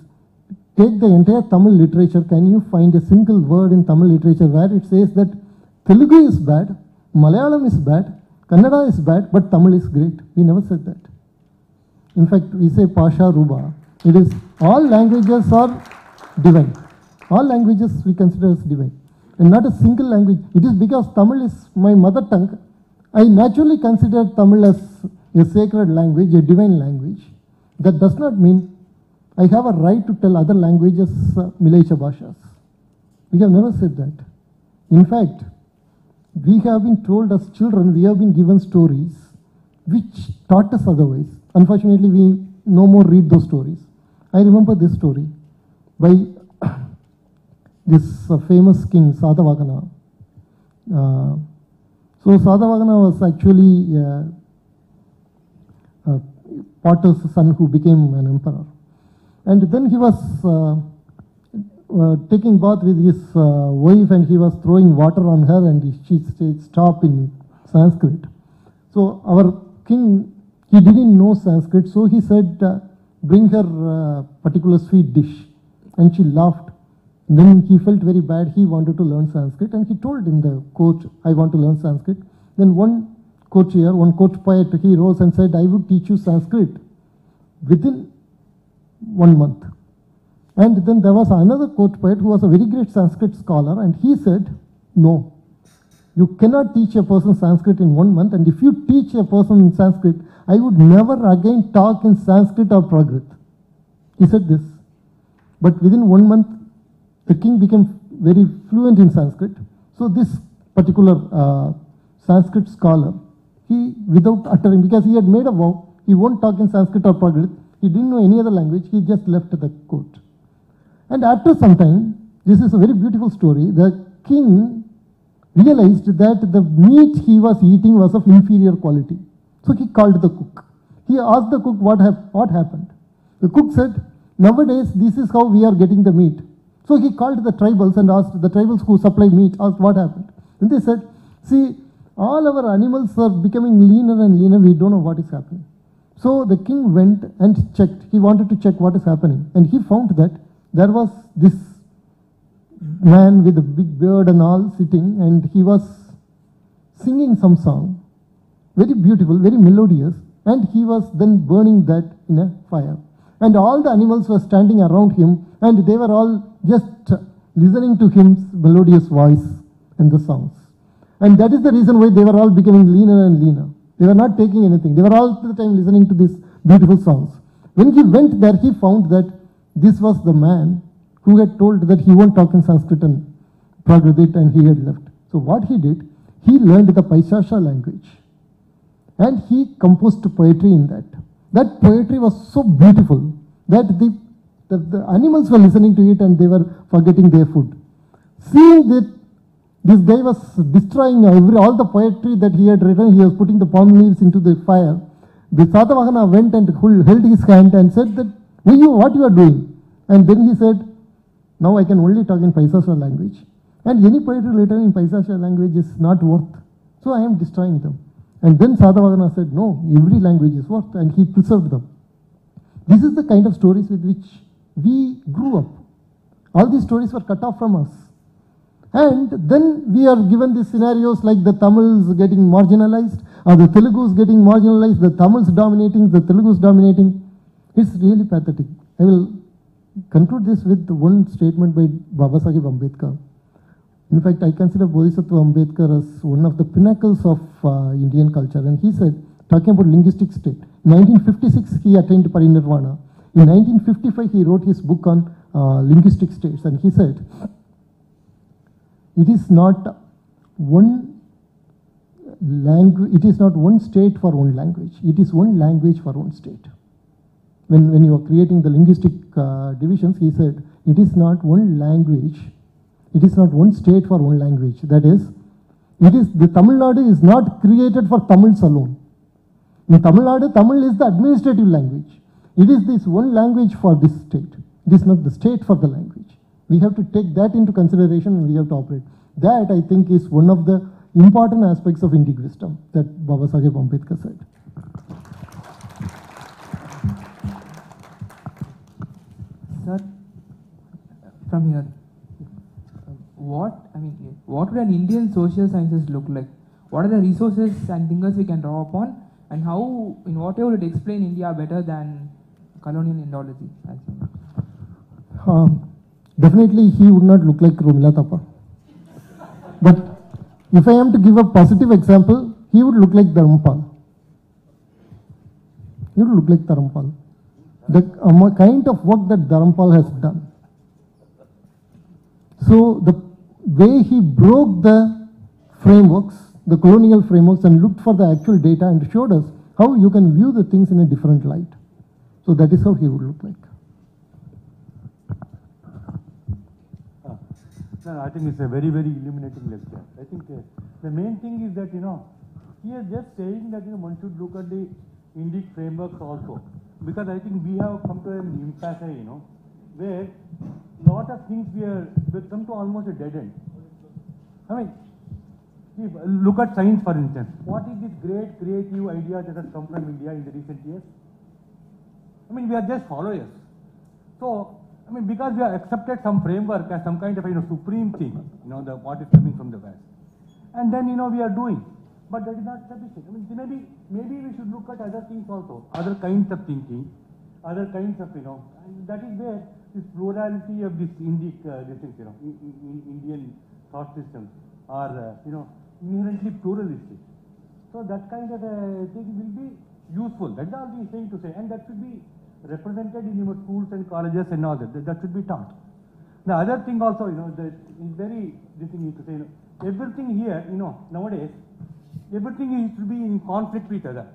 Take the entire Tamil literature, can you find a single word in Tamil literature where it says that Telugu is bad, Malayalam is bad, Kannada is bad, but Tamil is great? We never said that. In fact, we say Pasha Ruba. It is all languages are divine. All languages we consider as divine. And not a single language. It is because Tamil is my mother tongue. I naturally consider Tamil as a sacred language, a divine language. That does not mean I have a right to tell other languages uh, Bhashas. We have never said that. In fact, we have been told as children, we have been given stories which taught us otherwise. Unfortunately, we no more read those stories. I remember this story by this uh, famous king, Satavahana. Uh, so, Satavahana was actually uh, uh, Potter's son who became an emperor. And then he was uh, uh, taking bath with his wife and he was throwing water on her and she said, stop in Sanskrit. So our king, he didn't know Sanskrit, so he said, uh, bring her uh, particular sweet dish. And she laughed. Then he felt very bad. He wanted to learn Sanskrit and he told in the court, I want to learn Sanskrit. Then one courtier, one court poet, he rose and said, I would teach you Sanskrit within one month. And then there was another court poet who was a very great Sanskrit scholar, and he said, No, you cannot teach a person Sanskrit in one month, and if you teach a person Sanskrit, I would never again talk in Sanskrit or Prakrit. He said this. But within one month, the king became very fluent in Sanskrit. So this particular uh, Sanskrit scholar, he, without uttering, because he had made a vow, he won't talk in Sanskrit or Prakrit, he didn't know any other language, he just left the court. And after some time, this is a very beautiful story, the king realized that the meat he was eating was of inferior quality. So he called the cook. He asked the cook what, hap- what happened. The cook said, Nowadays, this is how we are getting the meat. So he called the tribals and asked the tribals who supply meat, asked what happened. And they said, see, all our animals are becoming leaner and leaner, we don't know what is happening. So the king went and checked. He wanted to check what is happening. And he found that there was this man with a big beard and all sitting, and he was singing some song. Very beautiful, very melodious. And he was then burning that in a fire. And all the animals were standing around him, and they were all just listening to his melodious voice and the songs. And that is the reason why they were all becoming leaner and leaner. They were not taking anything. They were all the time listening to these beautiful songs. When he went there, he found that this was the man who had told that he won't talk in Sanskrit and Prakrit and he had left. So what he did, he learned the Paishacha language and he composed poetry in that. That poetry was so beautiful that the, the, the animals were listening to it and they were forgetting their food. Seeing that this guy was destroying every, all the poetry that he had written, he was putting the palm leaves into the fire. The Satavahana went and held his hand and said that, "Who you, what you are doing? And then he said, now I can only talk in Paishacha language. And any poetry written in Paishacha language is not worth. So I am destroying them. And then Satavahana said, no, every language is worth, and he preserved them. This is the kind of stories with which we grew up. All these stories were cut off from us. And then we are given these scenarios like the Tamils getting marginalized, or the Telugus getting marginalized, the Tamils dominating, the Telugus dominating. It's really pathetic. I will conclude this with one statement by Baba Sahib Ambedkar. In fact, I consider Bodhisattva Ambedkar as one of the pinnacles of uh, Indian culture. And he said, talking about linguistic state, in 1956 he attained parinirvana. In 1955 he wrote his book on uh, linguistic states. And he said, it is not one language, it is not one state for one language. It is one language for one state when, when you are creating the linguistic uh, divisions, he said, it is not one language, it is not one state for one language. That is, it is, the Tamil Nadu is not created for Tamils alone. In Tamil Nadu, Tamil is the administrative language. It is this one language for this state. It is not the state for the language. We have to take that into consideration and we have to operate. That, I think, is one of the important aspects of Indic wisdom that Baba Sahib Ambedkar said. Sir, from here, what I mean, what would an Indian social sciences look like? What are the resources and thinkers we can draw upon, and how, in what way would it explain India better than colonial Indology? Um, definitely he would not look like Romila Thapar. But if I am to give a positive example, he would look like Dharampal. He would look like Dharampal. The um, kind of work that Dharampal has done. So the way he broke the frameworks, the colonial frameworks and looked for the actual data and showed us how you can view the things in a different light. So that is how he would look like. No, I think it's a very, very illuminating lecture. I think uh, the main thing is that, you know, he is just saying that, you know, one should look at the Indic frameworks also. Because I think we have come to an impasse, you know, where lot of things we are, we come to almost a dead end. I mean, see, look at science for instance. What is this great creative idea that has come from India in the recent years? I mean, we are just followers. So, I mean, because we have accepted some framework as some kind of, you know, supreme thing, you know, the, what is coming from the West. And then, you know, we are doing. But that is not sufficient. I mean, maybe, maybe we should look at other things also, other kinds of thinking, other kinds of, you know, and that is where this plurality of this Indic, uh, you know, in, in, Indian thought systems are, uh, you know, inherently pluralistic. So that kind of a thing will be useful. That's all we saying to say. And that should be represented in your schools and colleges and all that. That, that should be taught. The other thing also, you know, that is very, this thing to say, you know, everything here, you know, nowadays, everything is to be in conflict with other.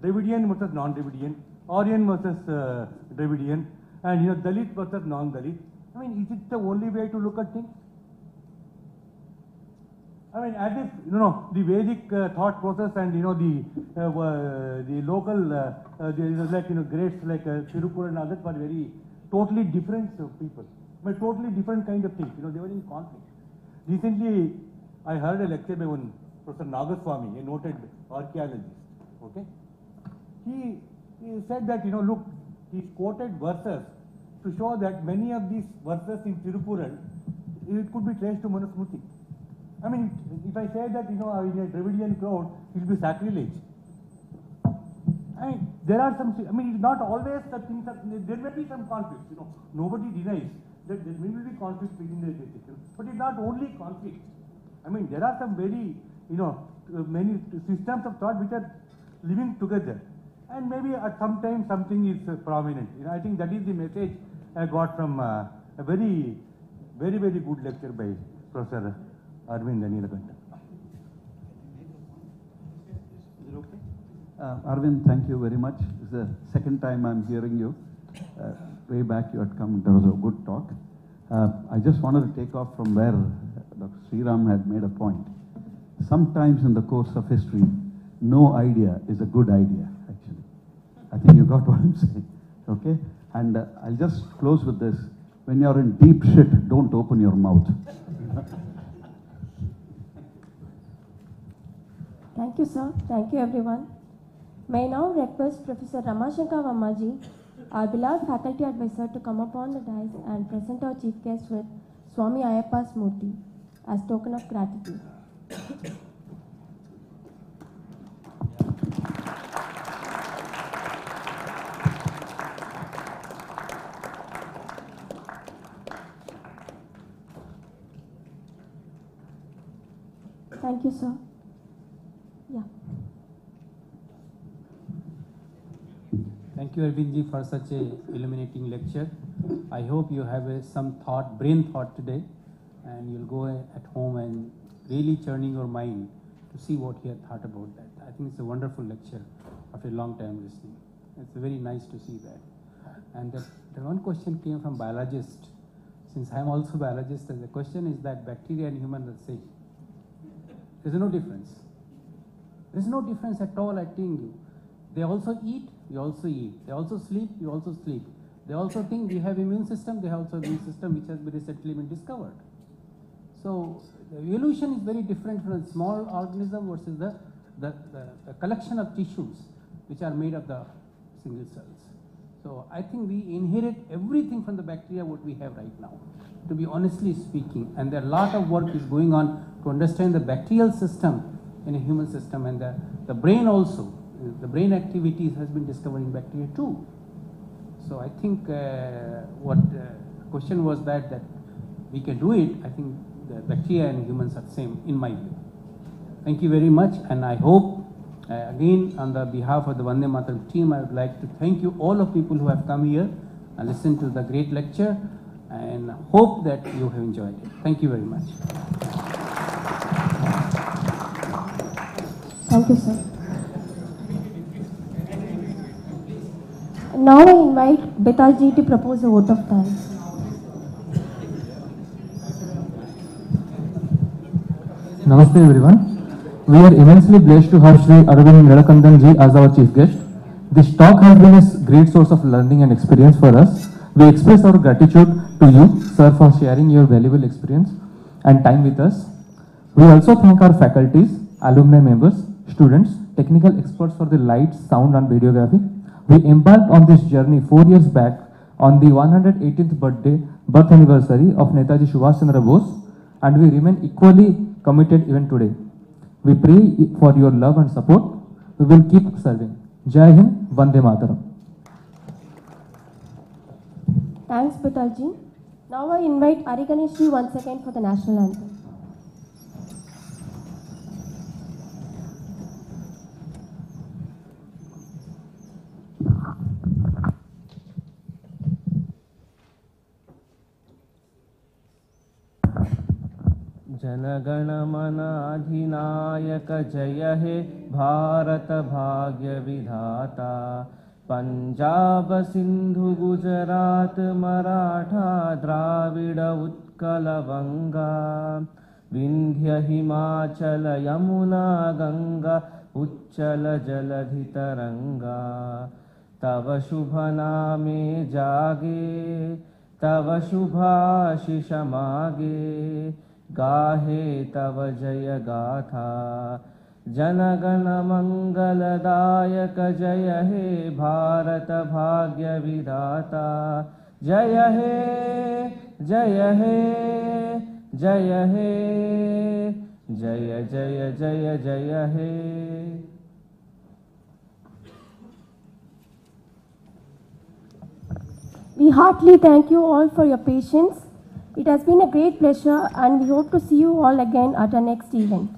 Dravidian versus non-Dravidian, Aryan versus uh, Dravidian, and you know, Dalit versus non-Dalit. I mean, is it the only way to look at things? I mean, as if, you know, the Vedic uh, thought process and, you know, the, uh, uh, the local, uh, uh, the, like, you know, greats like uh, and others were very, totally different people. But totally different kind of things. You know, they were in conflict. Recently, I heard a lecture by one Professor Nagaswamy, a noted archaeologist. Okay, he, he said that you know, look, he quoted verses to show that many of these verses in Tirukural, it could be traced to Manusmriti. I mean, if I say that you know in a Dravidian crowd, it will be sacrilege. I mean, there are some, I mean, it's not always that things there may be some conflicts, you know, nobody denies that there will be conflicts within the education, but it's not only conflict. I mean, there are some very, you know, uh, many systems of thought which are living together. And maybe at some time something is prominent. You know, I think that is the message I got from uh, a very, very, very good lecture by Professor Aravindan Neelakandan. Uh, Arvind, thank you very much. It's the second time I'm hearing you. Uh, way back you had come, there was a good talk. Uh, I just wanted to take off from where Dr. Sriram had made a point. Sometimes in the course of history, no idea is a good idea. I think you got what I'm saying, okay? And uh, I'll just close with this. When you're in deep shit, don't open your mouth. Thank you, sir. Thank you, everyone. May I now request Professor Ramashankar Vammaji, our beloved faculty advisor, to come upon the dais and present our chief guest with Swami Ayyappa's Murti as token of gratitude. You, sir. Yeah. Thank you, Arvindji, for such a illuminating lecture. I hope you have a, some thought, brain thought today, and you'll go at home and really churning your mind to see what you have thought about that. I think it's a wonderful lecture after a long time listening. It's very nice to see that. And the, the one question came from biologist. Since I'm also biologist, and the question is that bacteria and human are the same. There's no difference. There's no difference at all, I tell you. They also eat, we also eat. They also sleep, we also sleep. They also think we have immune system, they have also immune system which has been recently been discovered. So the evolution is very different from a small organism versus the, the, the, the collection of tissues which are made of the single cells. So I think we inherit everything from the bacteria what we have right now, to be honestly speaking. And there are a lot of work is going on to understand the bacterial system in a human system and the, the brain also. The brain activities has been discovered in bacteria too. So I think uh, what uh, question was that that we can do it. I think the bacteria and humans are same in my view. Thank you very much, and I hope uh, again on the behalf of the Vande Mataram team, I would like to thank you all of people who have come here and listened to the great lecture, and hope that you have enjoyed it. Thank you very much. Thank you, sir. Now I invite Betalji to propose a vote of thanks. Namaste everyone. We are immensely blessed to have Sri Arvind Neelakandan ji as our chief guest. This talk has been a great source of learning and experience for us. We express our gratitude to you, sir, for sharing your valuable experience and time with us. We also thank our faculties, alumni members, students, technical experts for the lights, sound and videography. We embarked on this journey four years back on the 118th birthday, birth anniversary of Netaji Subhash Chandra Bose and we remain equally committed even today. We pray for your love and support. We will keep serving. Jai Hind, Vande Mataram. Thanks, Betalji. Now I invite Ariganeshji once again for the national anthem. जनगणमनाधिनायक जय हे भारत भाग्य विधाता पंजाब सिंधु गुजरात मराठा द्राविड उत्कल बंगा विंध्य हिमाचल यमुना गंगा उच्चल जलधि तरंगा तव शुभ नामे जागे, तव शुभाशिषमागे। गाहे तव जय गाथा, जनगणमङ्गलदायक जय हे भारत भाग्य भाग्यविधाता। जय हे जय हे जय हे, जय जय जय जय हे। We heartily thank you all for your patience. It has been a great pleasure and we hope to see you all again at our next event.